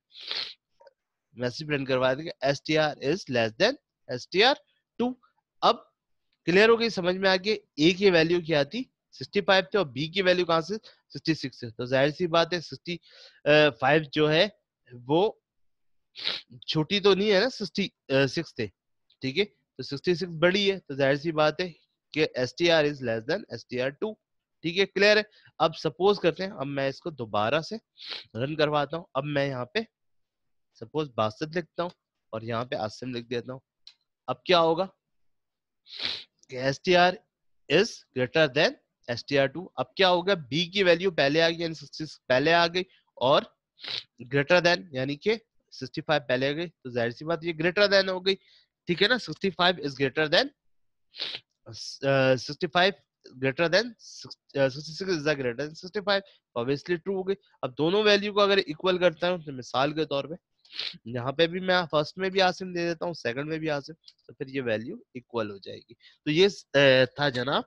Speaker 1: मैसेज प्रिंट करवाया था S T R is less than S T R two अब क्लियर हो गई, समझ में आ गई ए की वैल्यू क्या थी? 65 थे और बी की वैल्यू कहाँ से? 66 है तो ज़ाहिर सी बात है 65 जो है, वो छोटी तो नहीं है ना 66 थे। ठीक है? तो 66 बड़ी है तो ज़ाहिर सी बात है कि S T R is less than S T R two ठीक है? क्लियर है? अब सपोज़ करते हैं, अब मैं इसको दोबारा से रन करवाता हूँ। अब मैं यहाँ पे सपोज़ बासठ लिखता हूँ और यहाँ पे आसिम लिख देता हूँ। अब क्या होगा? S T R is greater than S T R two अब क्या होगा बी की वैल्यू पहले आ गई, यानी सिक्सटी पहले आ गई और ग्रेटर देन यानी कि 65 पहले आ गई। तो ज़ाहिर सी बात ये ग्रेटर देन हो गई। ठीक है ना? 65 is greater than 65 greater than 66 is greater than 65 obviously true हो गई। अब दोनों वैल्यू को अगर इक्वल करता हूँ तो मिसाल के तौर पे, यहाँ पे भी मैं फ़र्स्ट में भी आसिम दे देता हूँ सेकंड में भी आसिम तो फिर ये वैल्यू इक्वल हो जाएगी। तो ये था जनाब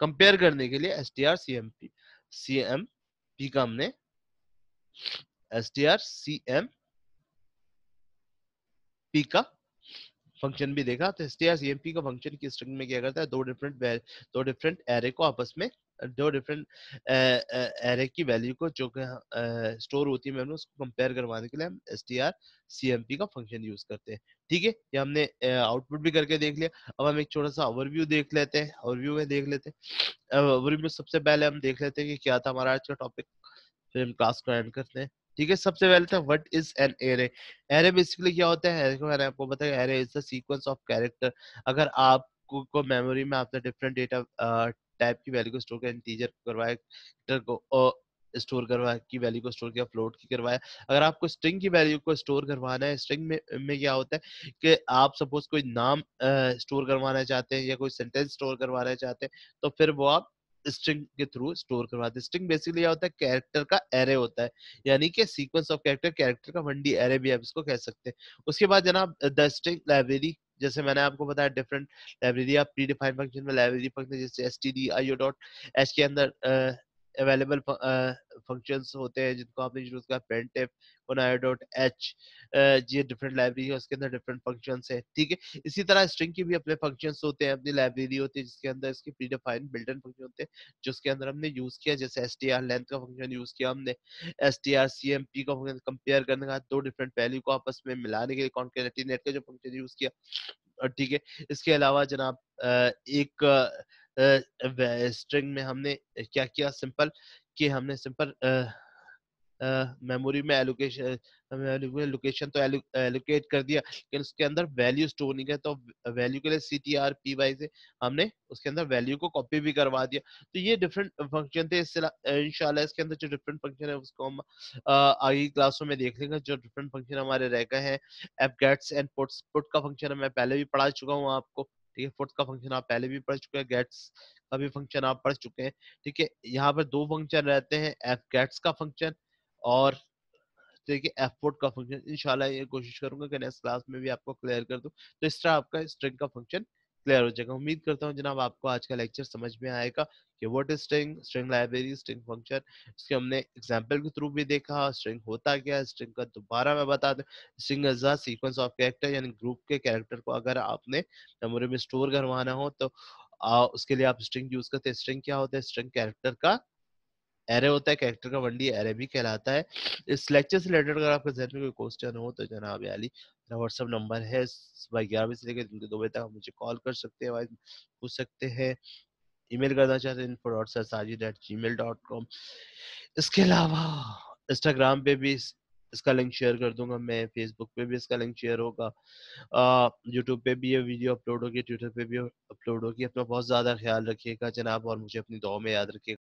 Speaker 1: कंपेयर करने के लिए S T R C M P C M P का हमने S T R C M P का फ़ंक्शन भी देखा? तो एसटीआर का फ़ंक्शन की स्ट्रिंग में क्या करता है? दो डिफरेंट दो डिफरेंट एरे को आपस में, दो डिफरेंट एरे की वैल्यू को जो स्टोर होती है, मैं उसको कंपेयर करवाने के लिए हम एस टी का फ़ंक्शन यूज़ करते हैं। ठीक है? ये हमने आउटपुट भी करके देख लिया। अब हम एक छोटा सा ओवरव्यू देख लेते हैं। ओवरव्यू में देख लेते हैं। ओवरव्यू सबसे पहले हम देख लेते हैं कि क्या था हमारा आज का टॉपिक फिर हम क्लास को एंड करते हैं। ठीक है, सबसे पहले था what is an array array basically क्या होता है? एरे को मैंने आपको बताया array is the sequence of character अगर आपको, को मेमोरी में आपने डिफरेंट डेटा टाइप की वैल्यू को स्टोर किया इंटीजर को करवाया को स्टोर करवाया, की वैल्यू को स्टोर किया फ्लोट की करवाया, अगर आपको स्ट्रिंग की वैल्यू को स्टोर करवाना है स्ट्रिंग में में क्या होता है कि आप सपोज़ कोई नाम स्टोर करवाना चाहते हैं या कोई सेंटेंस स्टोर करवाना चाहते हैं तो फिर वो आप स्ट्रिंग के थ्रू स्टोर करवाते हैं स्ट्रिंग बेसिकली क्या होता है कैरेक्टर का एरे होता है। यानी कि सीक्वेंस ऑफ़ कैरेक्टर कैरेक्टर का वन डी एरे भी आप इसको कह सकते हैं। उसके बाद जनाब द स्ट्रिंग लाइब्रेरी जैसे मैंने आपको बताया डिफरेंट लाइब्रेरी आप प्री डिफाइंड फ़ंक्शन में लाइब्रेरी फ़ंक्शन जैसे S T D I O dot H के अंदर अवेलेबल फ़ंक्शंस होते हैं, जिनको आपने यूज़ किया पेंटिफ डॉट एच ये डिफरेंट लाइब्रेरी है, उसके अंदर डिफरेंट फ़ंक्शंस है, ठीक है? इसी तरह स्ट्रिंग के भी अपने फ़ंक्शंस होते हैं, अपनी लाइब्रेरी होती है, जिसके अंदर इसके pre defined built in function होते हैं जिसके अंदर हमने यूज़ किया, जैसे एस टी आर लेंथ का फ़ंक्शन यूज़ किया हमने S T R C M P का फ़ंक्शन कंपेयर करने का दो डिफरेंट वैल्यू को आपस में मिलाने के लिए कॉन्केटिनेट का जो फ़ंक्शन यूज़ किया ठीक है? इसके अलावा जनाब एक स्ट्रिंग में हमने क्या किया? सिंपल कि हमने सिंपल मेमोरी में एलोकेशन लोकेशन तो एलोकेट कर दिया, लेकिन उसके अंदर वैल्यू स्टोर नहीं किया तो वैल्यू के लिए C T R P Y से हमने उसके अंदर वैल्यू को कॉपी भी करवा दिया। तो ये डिफरेंट फ़ंक्शन थे इंशाल्लाह इसके अंदर जो डिफरेंट फ़ंक्शन है, उसको हम आगे क्लासों में देख लेंगे, जो डिफरेंट फ़ंक्शन हमारे रह गए हैं app gets and puts put का फ़ंक्शन मैं पहले भी पढ़ा चुका हूँ आपको। ठीक है। फोर्थ का फ़ंक्शन आप पहले भी पढ़ चुके हैं गेट्स का भी फ़ंक्शन आप पढ़ चुके हैं, ठीक है? यहाँ पर दो फ़ंक्शन रहते हैं एफ़ गेट्स का फ़ंक्शन और ठीक है एफ़ फोर्थ का फ़ंक्शन इनशाला ये कोशिश करूँगा कि नेक्स्ट क्लास में भी आपको क्लियर कर दूँ। तो इस तरह आपका स्ट्रिंग का फ़ंक्शन क्लियर हो जाएगा। उम्मीद करता हूँ जनाब आपको आज का लेक्चर समझ में आएगा कि what is string, string library, string function इसके हमने एग्जांपल के थ्रू भी देखा, स्ट्रिंग होता क्या स्ट्रिंग का दोबारा मैं बता दूँ, स्ट्रिंग सीक्वेंस ऑफ़ कैरेक्टर यानी ग्रुप के कैरेक्टर को अगर आपने मेमोरी में स्टोर करवाना हो तो अ, उसके लिए आप स्ट्रिंग यूज़ करते हैं। स्ट्रिंग क्या होता है? स्ट्रिंग कैरेक्टर का एरे होता है, कैरेक्टर का 1D एरे भी कहलाता है। इस लेक्चर से रिलेटेड अगर आपके ज़हन में कोई क्वेश्चन हो तो जनाब याली मेरा व्हाट्सएप नंबर है सुबह 11 बजे से लेकर दिन के 2 बजे तक आप मुझे कॉल कर सकते हैं, पूछ सकते हैं। ईमेल करना चाहते हैं info.sajid@gmail.com इसके अलावा इंस्टाग्राम पे भी इस इसका लिंक शेयर कर दूँगा मैं, फेसबुक पे भी इसका लिंक शेयर होगा। यूट्यूब पे भी ये वीडियो अपलोड होगी, ट्विटर पे भी अपलोड होगी। अपना बहुत ज़्यादा ख़्याल रखिएगा जनाब और मुझे अपनी दुआ में याद रखिए।